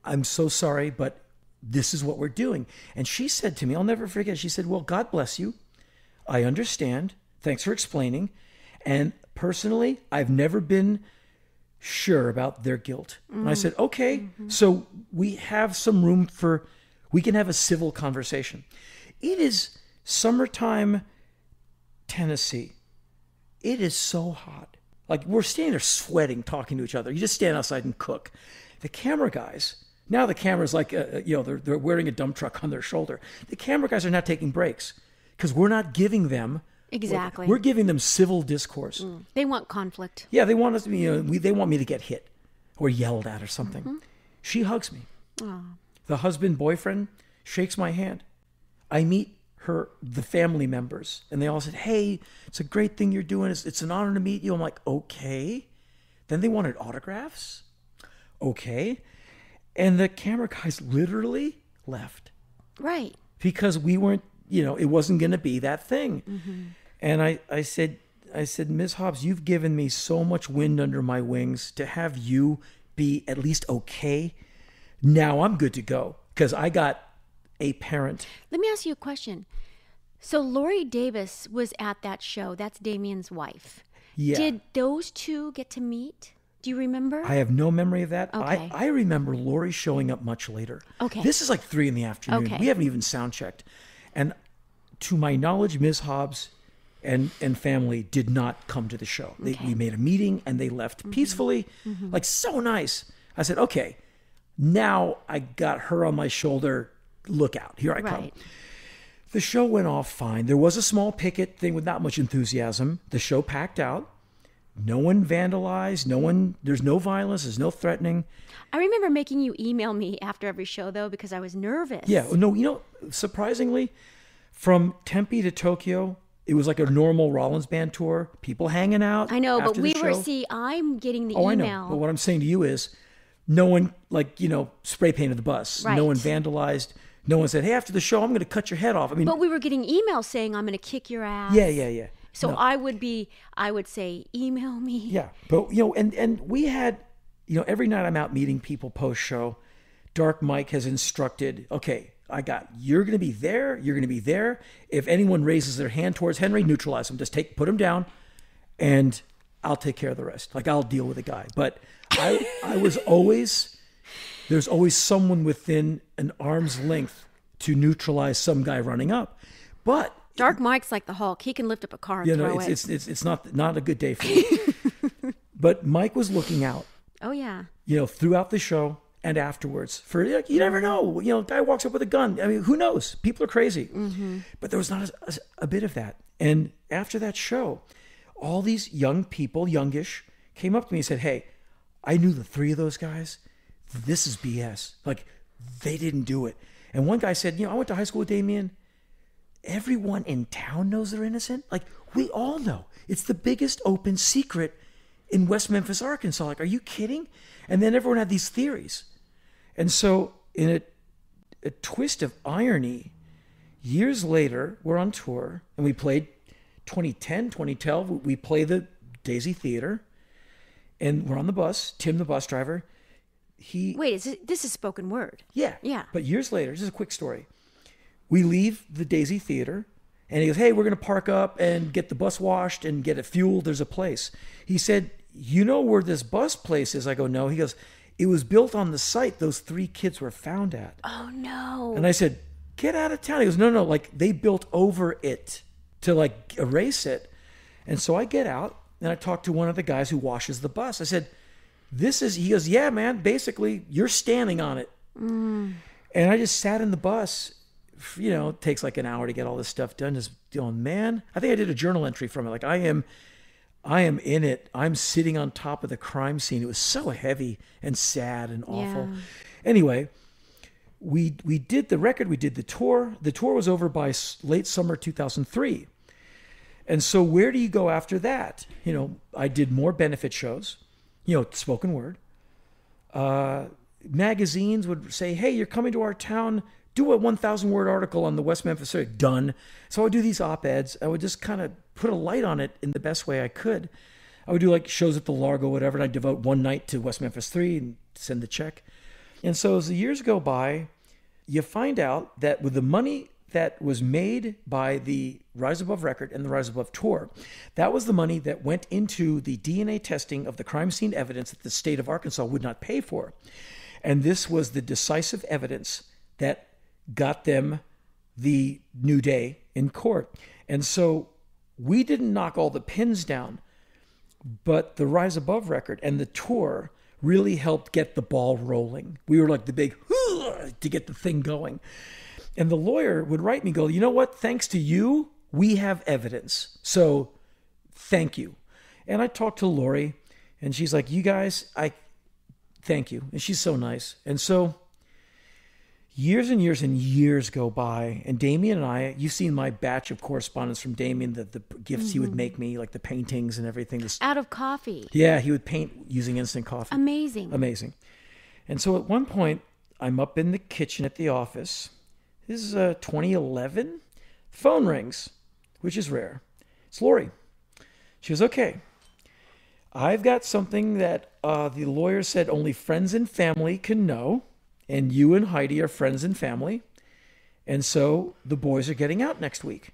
I'm so sorry, but this is what we're doing. And she said to me, I'll never forget, she said, Well, God bless you. I understand. Thanks for explaining. And personally, I've never been sure about their guilt. And I mm. said, okay, mm-hmm. so we have some room for, we can have a civil conversation. It is summertime, Tennessee. It is so hot. Like we're standing there sweating, talking to each other. You just stand outside and cook. The camera guys, now the camera's like, uh, uh you know, they're, they're wearing a dump truck on their shoulder. The camera guys are not taking breaks because we're not giving them Exactly. we're giving them civil discourse. They want conflict. Yeah, they want us to be, you know, we, they want me to get hit or yelled at or something. Mm-hmm. She hugs me. The husband, boyfriend shakes my hand. I meet her, the family members, and they all said, Hey, it's a great thing you're doing. It's, it's an honor to meet you. I'm like, Okay. Then they wanted autographs. Okay. And the camera guys literally left Right. because we weren't, you know, it wasn't going to be that thing. Mm-hmm. And I, I said, I said, Ms. Hobbs, you've given me so much wind under my wings to have you be at least okay. Now I'm good to go because I got a parent. Let me ask you a question. So Lorri Davis was at that show. That's Damien's wife. Yeah. Did those two get to meet? Do you remember? I have no memory of that. Okay. I, I remember Lorri showing up much later. Okay. This is like three in the afternoon. Okay. We haven't even sound checked. And to my knowledge, Ms. Hobbs and, and family did not come to the show. They, Okay. We made a meeting and they left Mm-hmm. peacefully, like so nice. I said, okay, now I got her on my shoulder. Look out. Here I come. The show went off fine. There was a small picket thing with not much enthusiasm. The show packed out. No one vandalized. No one, there's no violence. There's no threatening. I remember making you email me after every show though because I was nervous. Yeah. No, you know, surprisingly, from Tempe to Tokyo, it was like a normal Rollins band tour. People hanging out. I know, but we were see I'm getting the Oh, I know. But what I'm saying to you is, no one like you know spray painted the bus. Right. No one vandalized. No one said, "Hey, after the show, I'm going to cut your head off." I mean, But we were getting emails saying I'm going to kick your ass. yeah, yeah, yeah. So I would be I would say email me. Yeah, but you know, and and we had, you know, every night I'm out meeting people post show. Dark Mike has instructed, okay, I got you're going to be there, you're going to be there. If anyone raises their hand towards Henry, neutralize them. Just take put them down, and I'll take care of the rest. Like I'll deal with the guy. But I I was always there's always someone within an arm's length to neutralize some guy running up. But Dark Mike's like the Hulk. He can lift up a car and you throw know, it's, it. it's it's it's not not a good day for me. but Mike was looking out oh yeah. you know, throughout the show and afterwards. For like, you never know, you know, guy walks up with a gun. I mean, who knows? People are crazy. Mm-hmm. But there was not a, a, a bit of that. And after that show, all these young people, youngish, came up to me and said, "Hey, I knew the three of those guys. This is BS. Like they didn't do it. And one guy said, you know, I went to high school with Damien. Everyone in town knows they're innocent. Like we all know. It's the biggest open secret in West Memphis, Arkansas. Like, are you kidding? And then everyone had these theories. And so, in a, a twist of irony, years later, we're on tour and we played 2010, 2012. We play the Daisy Theater and we're on the bus. Tim, the bus driver, he. Wait, is it, this is spoken word. Yeah. Yeah. But years later, this is a quick story. We leave the Daisy Theater and he goes, Hey, we're going to park up and get the bus washed and get it fueled. There's a place. He said, You know where this bus place is? I go, No. He goes, It was built on the site those three kids were found at. Oh no. And I said, Get out of town. He goes, No, no, like they built over it to like erase it. And so I get out and I talk to one of the guys who washes the bus. I said, This is, he goes, Yeah, man, basically, you're standing on it. Mm. And I just sat in the bus. You know, it takes like an hour to get all this stuff done. Just going, man, I think I did a journal entry from it. Like, I am. I am in it. I'm sitting on top of the crime scene. It was so heavy and sad and awful. Yeah. Anyway, we we did the record. We did the tour. The tour was over by late summer 2003. And so, where do you go after that? You know, I did more benefit shows. You know, spoken word. Uh, magazines would say, "Hey, you're coming to our town. Do a 1,000 word article on the West Memphis area." Done. So I would do these op eds. I would just kind of put a light on it in the best way I could. I would do like shows at the Largo, whatever, and I'd devote one night to West Memphis 3 and send the check. And so as the years go by, you find out that with the money that was made by the Rise Above record and the Rise Above tour, that was the money that went into the DNA testing of the crime scene evidence that the state of Arkansas would not pay for. And this was the decisive evidence that got them the new day in court. And so we didn't knock all the pins down, but the Rise Above record and the tour really helped get the ball rolling. We were like the big to get the thing going. And the lawyer would write me, go, you know what? Thanks to you, we have evidence. So thank you. And I talked to Lorri, and she's like, you guys, I thank you. And she's so nice. And so years and years and years go by, and Damien and I, you've seen my batch of correspondence from Damien, the, the gifts he would make me, like the paintings and everything. This, Out of coffee. yeah, he would paint using instant coffee. Amazing. Amazing. And so at one point, I'm up in the kitchen at the office. This is uh, 2011. Phone rings, which is rare. It's Lorri. She goes, okay. I've got something that uh, the lawyer said only friends and family can know, and you and Heidi are friends and family, and so the boys are getting out next week.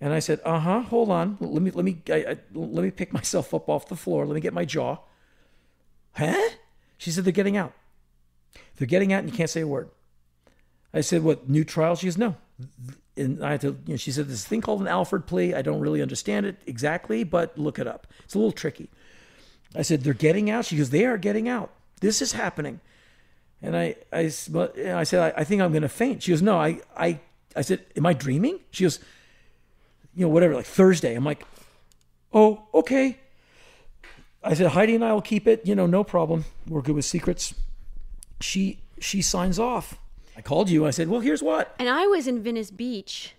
And I said, "Uh huh. Hold on. Let me let me I, I, let me pick myself up off the floor. Let me get my jaw." Huh? She said they're getting out. They're getting out, and you can't say a word. I said, "What new trial?" She goes, "No." And I had to, you know, she said, "This thing called an Alford plea. I don't really understand it exactly, but look it up. It's a little tricky." I said, "They're getting out." She goes, "They are getting out. This is happening." And I, I, and I said, I, "I think I'm going to faint." She goes, "No, I, I." I said, "Am I dreaming?" She goes, "You know, whatever, like Thursday." I'm like, "Oh, okay." I said, Heidi and I will keep it. You know, no problem. We're good with secrets. She she signs off. I called you. I said, well, here's what. And I was in Venice Beach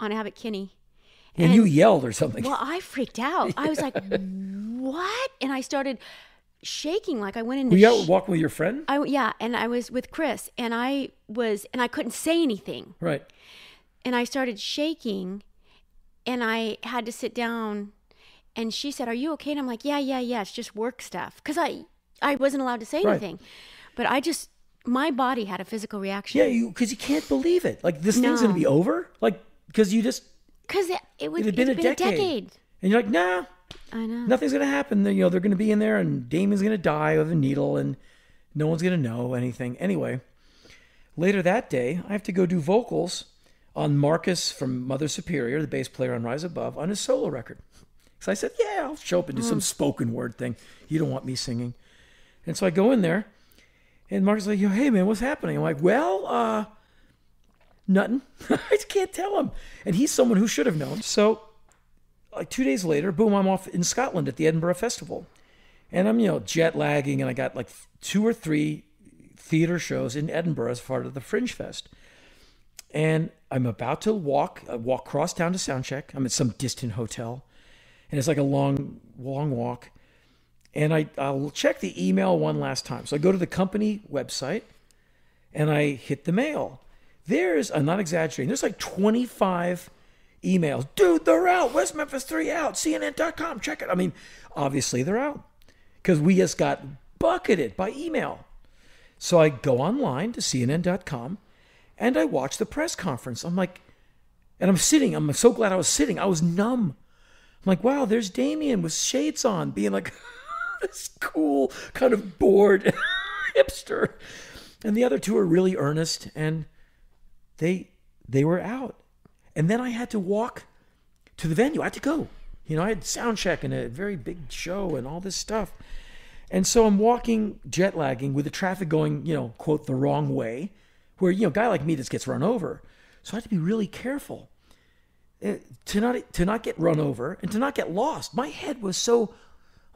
on Abbott Kinney. And, you yelled or something. Well, I freaked out. I was like, "What?" And I started shaking like I went into Were you out sh- walking with your friend? I yeah, and I was with Chris and I was and I couldn't say anything. Right. And I started shaking and I had to sit down and she said, "Are you okay?" And I'm like, "Yeah, yeah, yeah, it's just work stuff." Cuz I I wasn't allowed to say Right. anything. But I just my body had a physical reaction. Yeah, you because you can't believe it. Like this thing's gonna be over. Like because you just Cuz it, it would it had been, it's a, been decade. a decade. and you're like, nah, I know. nothing's gonna happen. You know, they're gonna be in there, and Damien's gonna die of a needle, and no one's gonna know anything. Anyway, later that day, I have to go do vocals on Marcus from Mother Superior, the bass player on Rise Above, on his solo record. So I said, yeah, I'll show up and do some spoken word thing. You don't want me singing. And so I go in there, and Marcus is like, hey man, what's happening? I'm like, well, uh, nothing. I just can't tell him. And he's someone who should have known. So like two days later, boom, I'm off in Scotland at the Edinburgh Festival. And I'm, you know, jet lagging, and I got like two or three theater shows in Edinburgh as part of the Fringe Fest. And I'm about to walk, uh, walk across town to sound check. I'm at some distant hotel, and it's like a long, long walk. And I, I'll check the email one last time. So I go to the company website, and I hit the mail. There's, I'm not exaggerating, there's like 25 emails. Dude, they're out. West Memphis 3 out. CNN.com. Check it. I mean, obviously they're out because we just got bucketed by email. So I go online to CNN.com and I watch the press conference. I'm like, and I'm sitting. I'm so glad I was sitting. I was numb. I'm like, wow, there's Damien with shades on, being like this cool, kind of bored hipster. And the other two are really earnest and they they were out. And then I had to walk to the venue. I had to go. You know, I had sound check and a very big show and all this stuff. And so I'm walking, jet lagging with the traffic going, you know, quote, the wrong way, where, you know, guy like me just gets run over. So I had to be really careful uh, to not, to not get run over and to not get lost. My head was so,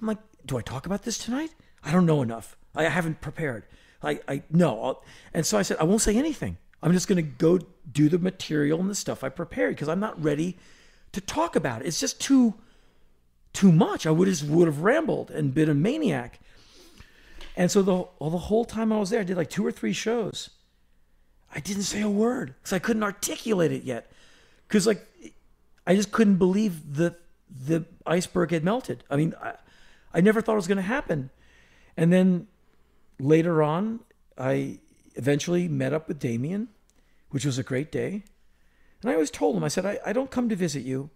I'm like, do I talk about this tonight? I don't know enough. I haven't prepared. I, I no. And so I said, I won't say anything. I'm just going to go do the material and the stuff I prepared because I'm not ready to talk about it. It's just too too much. I would have would have rambled and been a maniac. And so the well, the whole time I was there, I did like two or three shows. I didn't say a word because I couldn't articulate it yet. Because like I just couldn't believe the the iceberg had melted. I mean, I, I never thought it was going to happen. And then later on, I eventually met up with Damien, which was a great day. And I always told him, I said, I, I don't come to visit you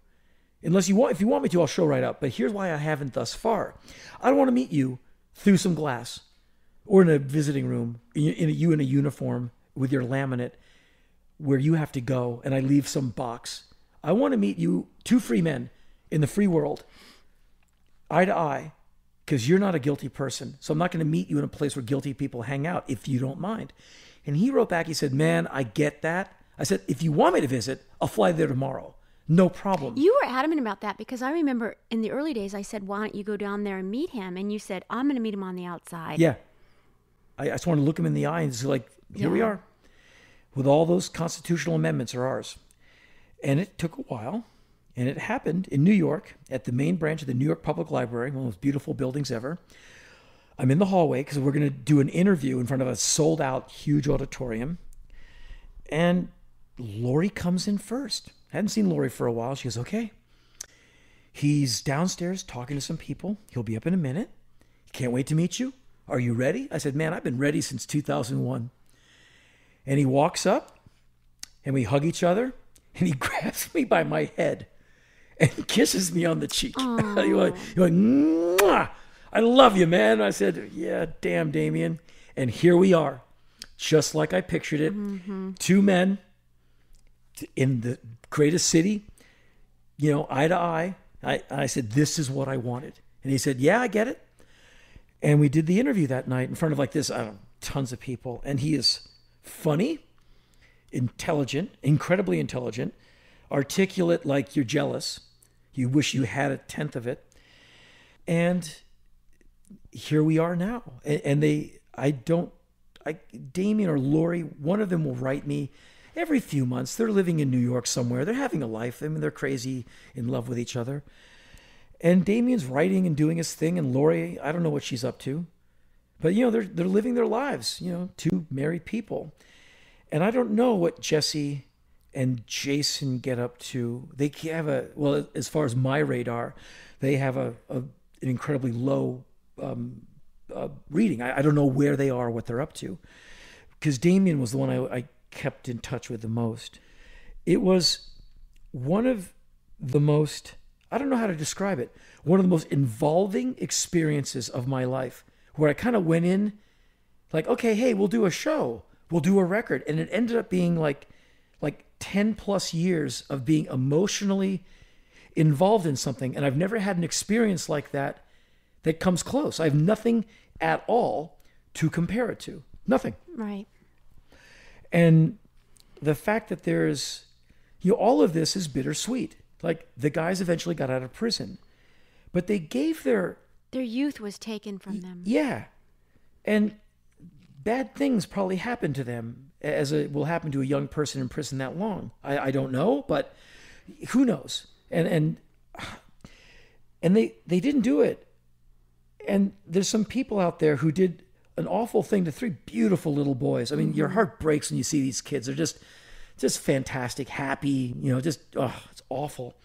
unless you want. If you want me to, I'll show right up. But here's why I haven't thus far. I don't want to meet you through some glass or in a visiting room, in, a, you in a uniform with your laminate where you have to go and I leave some box. I want to meet you, two free men in the free world, eye to eye, because you're not a guilty person. So I'm not going to meet you in a place where guilty people hang out if you don't mind. And he wrote back, he said, Man, I get that. I said, If you want me to visit, I'll fly there tomorrow. No problem. You were adamant about that because I remember in the early days I said, "Why don't you go down there and meet him?" And you said, "I'm going to meet him on the outside." Yeah. I, I just want to look him in the eye and just like, here we are. With all those constitutional amendments are ours. And it took a while. And it happened in New York at the main branch of the New York Public Library, one of the most beautiful buildings ever. I'm in the hallway because we're going to do an interview in front of a sold out huge auditorium. And Lorri comes in first. I hadn't seen Lorri for a while. She goes, okay. He's downstairs talking to some people. He'll be up in a minute. Can't wait to meet you. Are you ready? I said, Man, I've been ready since 2001. And he walks up and we hug each other and he grabs me by my head and kisses me on the cheek. he went, he went, "Mwah! I love you, man. I said, Yeah, damn, Damien. And here we are, just like I pictured it. Mm-hmm. Two men in the greatest city, you know, eye to eye. I, I said, This is what I wanted. And he said, Yeah, I get it. And we did the interview that night in front of like this, I don't know, tons of people. And he is funny, intelligent, incredibly intelligent, articulate like you're jealous. You wish you had a tenth of it. And here we are now. And, and they, I don't, I, Damien or Lorri, one of them will write me every few months. They're living in New York somewhere. They're having a life. I mean, they're crazy in love with each other. And Damien's writing and doing his thing, and Lorri, I don't know what she's up to. But you know, they're they're living their lives, you know, two married people. And I don't know what Jesse and Jason get up to. They have a well, as far as my radar, they have a, a an incredibly low um, uh, reading. I, I don't know where they are, what they're up to, because Damien was the one I, I kept in touch with the most. It was one of the most I don't know how to describe it. One of the most involving experiences of my life, where I kind of went in, like, okay, hey, we'll do a show, we'll do a record, and it ended up being like, like ten plus years of being emotionally involved in something, and I've never had an experience like that that comes close. I have nothing at all to compare it to. Nothing. Right. And the fact that there's, you know, all of this is bittersweet. Like the guys eventually got out of prison, but they gave their Their youth was taken from them. Yeah. And bad things probably happen to them as it will happen to a young person in prison that long. I, I don't know, but who knows? And and and they they didn't do it. And there's some people out there who did an awful thing to three beautiful little boys. I mean, your mm-hmm. heart breaks when you see these kids. They're just just fantastic, happy, you know, just oh, it's awful.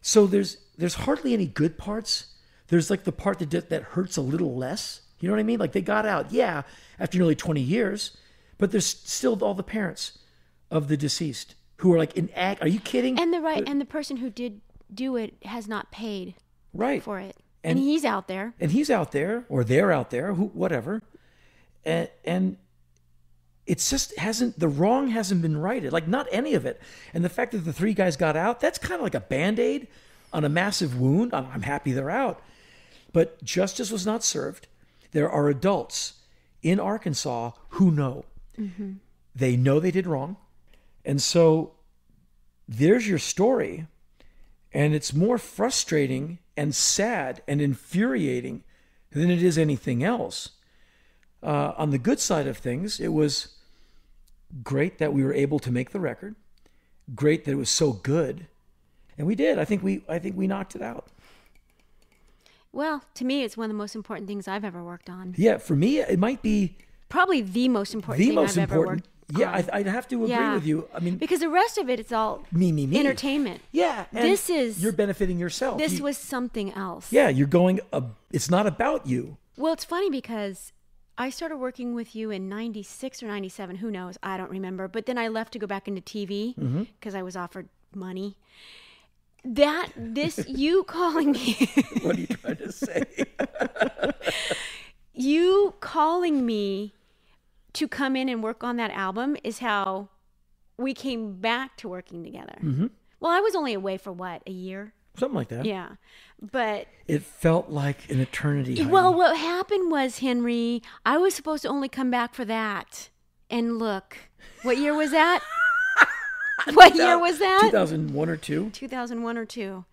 So there's there's hardly any good parts. There's like the part that that hurts a little less. You know what I mean? Like they got out, yeah, after nearly 20 years, but there's still all the parents of the deceased who are like in ag. Are you kidding? And the right and the person who did do it has not paid right. for it. And, he's out there. and he's out there or they're out there who whatever. And and it's just hasn't the wrong hasn't been righted like not any of it. And the fact that the three guys got out that's kind of like a band-aid on a massive wound. I'm, I'm happy they're out. But justice was not served. There are adults in arkansas who know. Mm-hmm. They know they did wrong. And so there's your story. And it's more frustrating and sad and infuriating than it is anything else. Uh, on the good side of things, it was great that we were able to make the record. Great that it was so good, and we did. I think we I think we knocked it out. Well, to me, it's one of the most important things I've ever worked on. Yeah, for me, it might be Probably the most important the thing most I've ever important. worked Yeah. I, I'd have to agree Yeah. with you. I mean, because the rest of it, it's all me, me, me. entertainment. Yeah, This is- you're benefiting yourself. This You- was something else. yeah, you're going. Uh, it's not about you. Well, it's funny because I started working with you in 96 or 97. Who knows? I don't remember. But then I left to go back into TV Mm-hmm. because I was offered money. That, this, you calling me, What are you trying to say? you calling me to come in and work on that album is how we came back to working together. Mm-hmm. Well, I was only away for what, a year? Something like that. Yeah. But It felt like an eternity. Well, what happened was, Henry, I was supposed to only come back for that. And look, what year was that? what year was that? 2001 or two. 2001 or 2.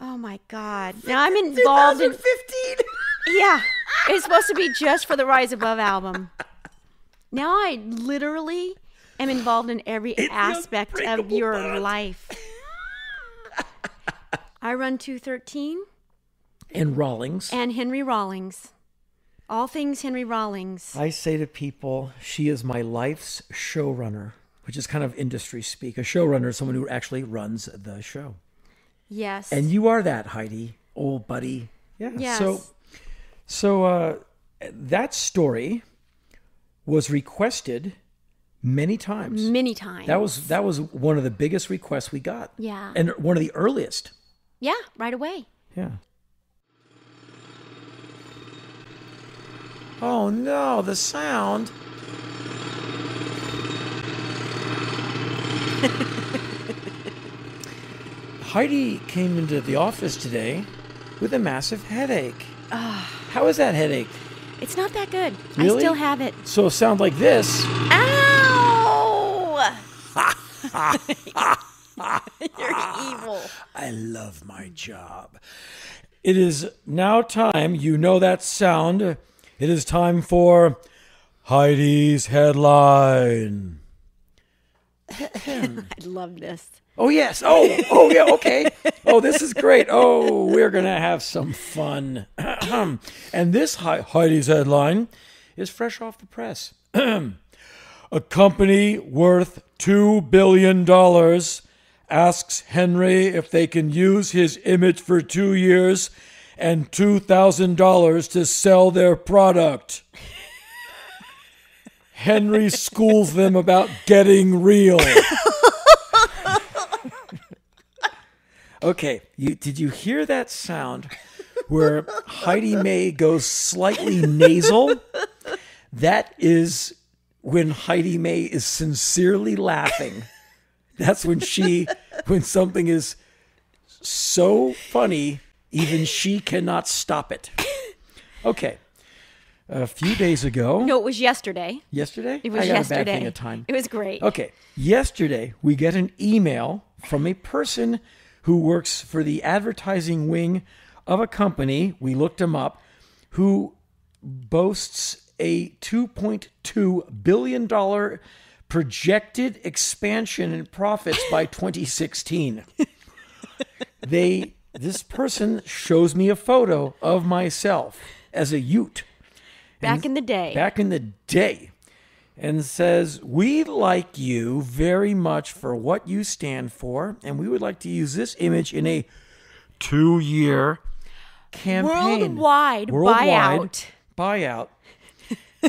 Oh my God. Now I'm involved in. 2015. Yeah. It's supposed to be just for the Rise Above album. Now I literally am involved in every It's aspect of your bond. life. I run 213 and Rollins. and Henry Rollins. All things Henry Rollins. I say to people, she is my life's showrunner, which is kind of industry speak. A showrunner is someone who actually runs the show. Yes. And you are that, Heidi, old buddy. Yeah. Yes. So, so uh, that story was requested many times. many times. That was that was one of the biggest requests we got. Yeah. And one of the earliest. yeah, right away. Yeah. Oh no, the sound. Heidi came into the office today with a massive headache. Ah. How is that headache? It's not that good. I still have it. So a sound like this. Ow! You're evil. I love my job. It is now time, you know that sound. It is time for Heidi's headline. I love this. Oh yes. Oh, oh yeah, okay. Oh, this is great. Oh, we're to have some fun. and this Hei- Heidi's headline is fresh off the press. A company worth 2 billion dollars asks Henry if they can use his image for 2 years and $2,000 to sell their product. Henry schools them about getting real. Okay, you did you hear that sound where Heidi May goes slightly nasal? That is when Heidi May is sincerely laughing. That's when she when something is so funny even she cannot stop it. Okay. A few days ago, No, it was yesterday. yesterday, It was I got yesterday. a bad thing of time. It was great. Okay. Yesterday, we get an email from a person who works for the advertising wing of a company, we looked him up, who boasts a $2.2 billion projected expansion in profits by 2016. they this person shows me a photo of myself as a Ute Back in the day. back in the day and says, We like you very much for what you stand for, and we would like to use this image in a two year campaign. Worldwide buyout. Buyout.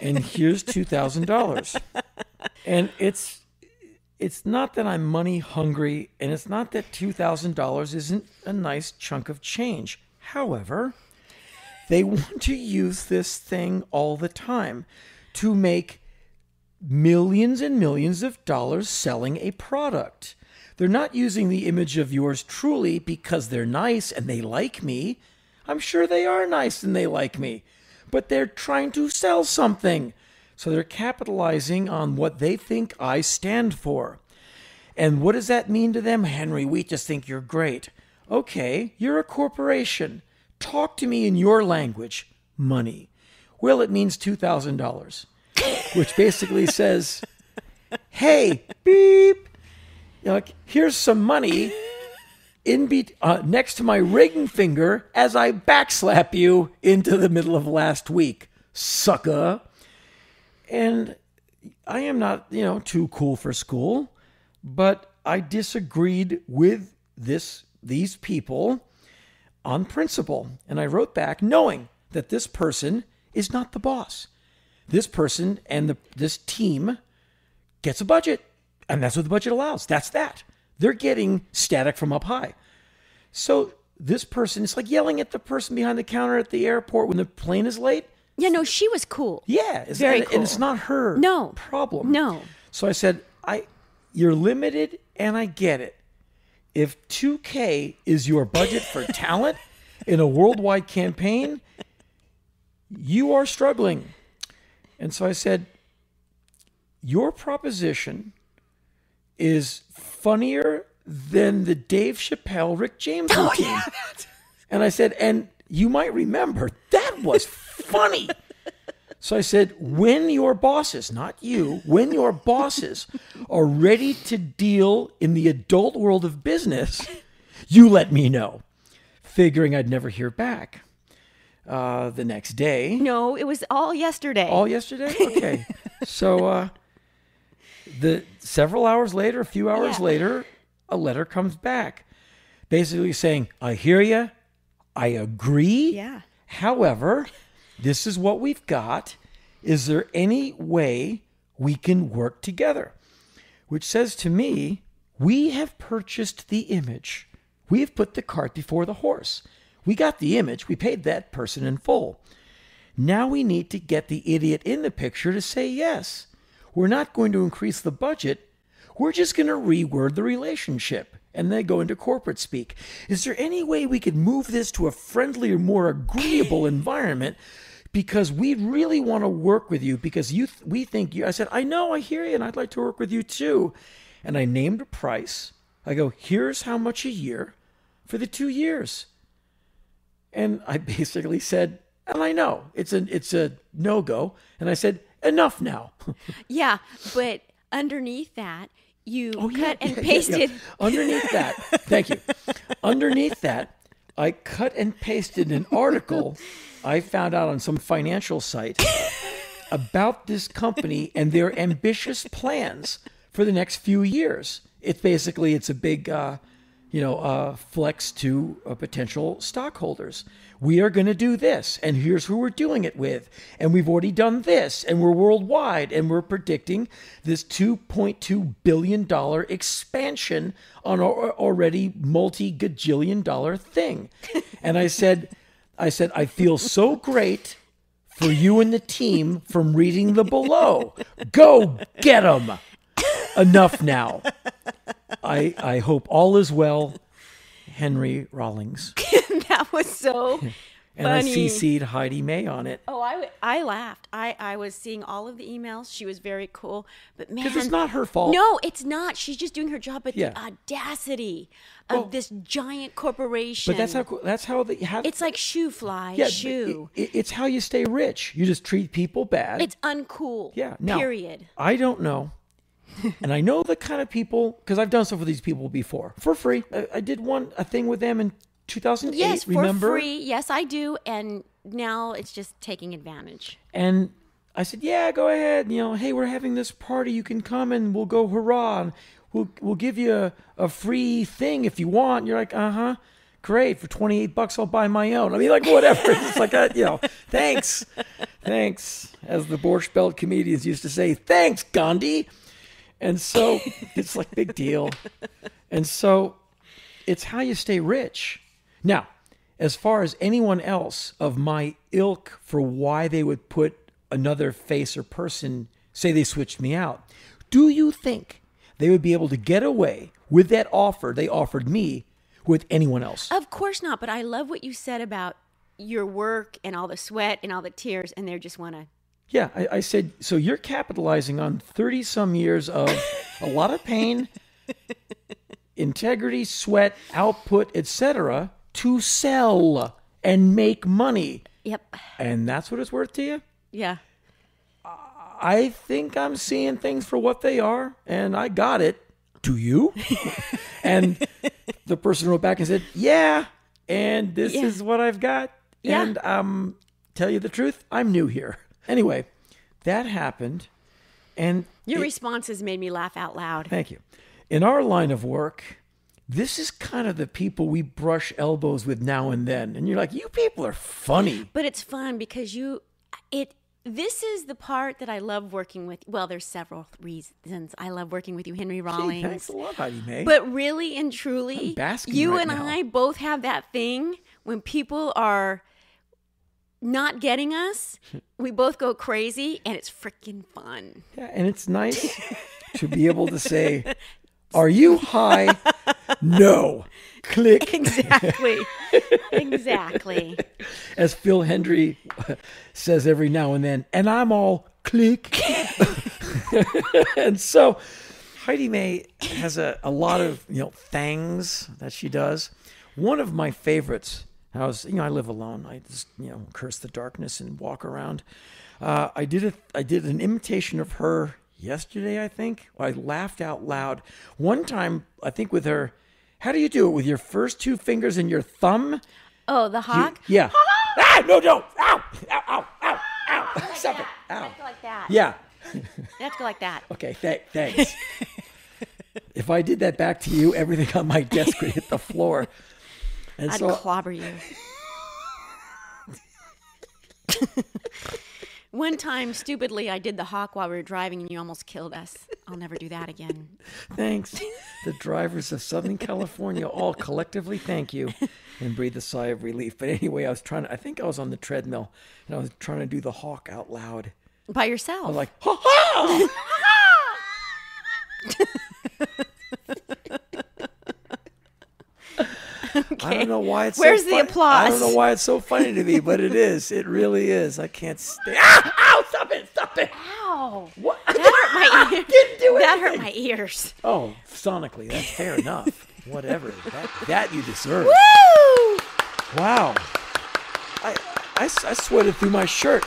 And here's $2,000. And it's. It's not that I'm money hungry, and it's not that $2,000 isn't a nice chunk of change. However, they want to use this thing all the time to make millions and millions of dollars selling a product. They're not using the image of yours truly because they're nice and they like me. I'm sure they are nice and they like me, but they're trying to sell something. So they're capitalizing on what they think I stand for. And what does that mean to them? Henry, we just think you're great. Okay, you're a corporation. Talk to me in your language. Money. Well, it means $2,000, which basically says, hey, beep, you know, here's some money in be- uh, next to my ring finger as I backslap you into the middle of last week, sucker. And I am not, you know, too cool for school, but I disagreed with this these people on principle. And I wrote back knowing that this person is not the boss. This person and the, this team gets a budget, and that's what the budget allows. That's that. They're getting static from up high. So this person is like yelling at the person behind the counter at the airport when the plane is late. Yeah, no, she was cool. Yeah, it's, Very and, and it's not her No. problem. No. So I said, I you're limited and I get it. If 2K is your budget for talent in a worldwide campaign, you are struggling. And so I said, your proposition is funnier than the Dave Chappelle Rick James oh, routine. And I said, and you might remember that was funny. So I said, when your bosses, not you, when your bosses are ready to deal in the adult world of business, you let me know. Figuring I'd never hear back. Uh, the next day, No, it was all yesterday. all yesterday? Okay. so uh, the several hours later, a few hours Yeah. later, a letter comes back basically saying, I hear you. I agree. Yeah. However, this is what we've got. Is there any way we can work together? Which says to me, we have purchased the image. We have put the cart before the horse. We got the image. We paid that person in full. Now we need to get the idiot in the picture to say yes. We're not going to increase the budget. We're just going to reword the relationship and then go into corporate speak. Is there any way we could move this to a friendlier, more agreeable environment? Because we really want to work with you because you th- we think you I said, I know, I hear you, and I'd like to work with you too. And I named a price. I go, here's how much a year for the two years. And I basically said, and I know it's a it's a no go. And I said, enough now. Yeah, but underneath that, you Oh, cut and yeah, yeah, pasted. yeah. Underneath that, thank you. Underneath that, I cut and pasted an article I found out on some financial site about this company and their ambitious plans for the next few years. It's basically it's a big, uh, you know, uh, flex to uh, potential stockholders. We are going to do this, and here's who we're doing it with, and we've already done this, and we're worldwide, and we're predicting this 2.2 billion dollar expansion on our already multi gajillion dollar thing. And I said, I said, I feel so great for you and the team from reading the below. Go get them. Enough now. I I hope all is well, Henry Rollins. that was so and I funny. CC'd Heidi May on it. Oh, I, I laughed. I, I was seeing all of the emails. She was very cool. But man, Because it's not her fault. No, it's not. She's just doing her job. But Yeah. the audacity of this giant corporation. But that's how that's how the how, it's like shoo fly, yeah, shoo. it- it- it's how you stay rich. You just treat people bad. it's uncool. yeah. Now, period. I don't know. and I know the kind of people because I've done stuff with these people before for free. I, I did one a thing with them in 2008. Yes, for remember? free. Yes, I do. And now it's just taking advantage. And I said, "Yeah, go ahead. You know, hey, we're having this party. You can come and we'll go hurrah. And we'll we'll give you a, a free thing if you want." You're like, "Uh huh, great. For twenty eight bucks, I'll buy my own." I mean, like whatever. it's like a, you know, thanks, thanks. As the Borscht Belt comedians used to say, "Thanks, Gandhi." And so it's like big deal. And so it's how you stay rich. Now, as far as anyone else of my ilk for why they would put another face or person, say they switched me out, do you think they would be able to get away with that offer they offered me with anyone else? Of course not. But I love what you said about your work and all the sweat and all the tears. And they just want to. Yeah, I, I said, so you're capitalizing on 30 some years of a lot of pain, integrity, sweat, output, etc., to sell and make money. Yep. And that's what it's worth to you? Yeah. I think I'm seeing things for what they are, and I got it. Do you? and the person wrote back and said, Yeah, and this Yeah. is what I've got. Yeah. And um, tell you the truth, I'm new here. Anyway, that happened, and Your it- responses made me laugh out loud. Thank you. In our line of work, this is kind of the people we brush elbows with now and then. And you're like, you people are funny. But it's fun because you, it, this is the part that I love working with. Well, there's several reasons I love working with you, Henry Rollins. thanks a lot, Heidi May. But really and truly, you right and now. I both have that thing when people are not getting us, we both go crazy and it's freaking fun. yeah, and it's nice to be able to say, are you high? no. Click. Exactly. exactly. As Phil Hendrie says every now and then, and I'm all click. and so Heidi May has a, a lot of, you know, things that she does. One of my favorites, I was, you know, I live alone. I just, you know, curse the darkness and walk around. Uh, I did a, I did an imitation of her yesterday, I think. I laughed out loud. One time, I think with her, how do you do it? With your first two fingers and your thumb? Oh, the hawk? Yeah. ah, no, don't. Ow, ow, ow, ow, ow. Stop it. Ow. Like that. Yeah. You have to go like that. Okay, th- thanks. if I did that back to you, everything on my desk would hit the floor. And I'd so, clobber you. One time, stupidly, I did the hawk while we were driving, and you almost killed us. I'll never do that again. thanks. The drivers of Southern California all collectively thank you and breathe a sigh of relief. But anyway, I was trying to, I think I was on the treadmill and I was trying to do the hawk out loud. By yourself. I was like, ha ha! I don't know why it's Where's so the fun- I don't know why it's so funny to me, but it is. It really is. I can't stand. Ah! Ow! Stop it! Stop it! Ow. What? That hurt my ears. Didn't do That hurt my ears. Oh, sonically, that's fair enough. Whatever. That, that you deserve. Woo! Wow. I, I, I sweated through my shirt.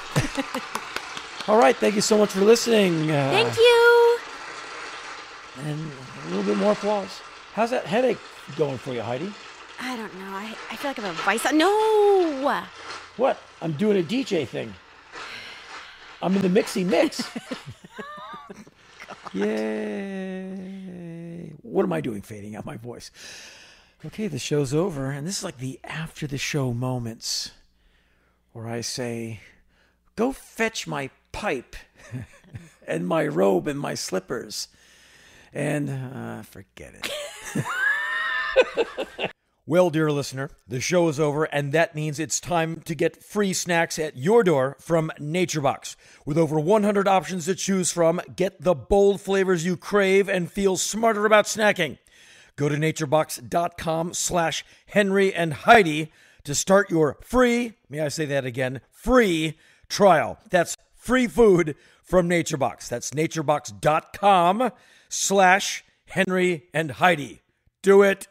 All right. Thank you so much for listening. Uh, Thank you. And a little bit more applause. How's that headache going for you, Heidi? I don't know. I, I feel like I'm a vice. No. What? I'm doing a DJ thing. I'm in the mixy mix. Yay. What am I doing fading out my voice? Okay, the show's over, and this is like the after the show moments where I say, Go fetch my pipe and my robe and my slippers. And uh, forget it. Well, dear listener, the show is over, and that means it's time to get free snacks at your door from NatureBox. With over 100 options to choose from, get the bold flavors you crave and feel smarter about snacking. Go to naturebox.com slash Henry and Heidi to start your free, may I say that again, free trial. That's free food from NatureBox. That's naturebox.com slash Henry and Heidi. Do it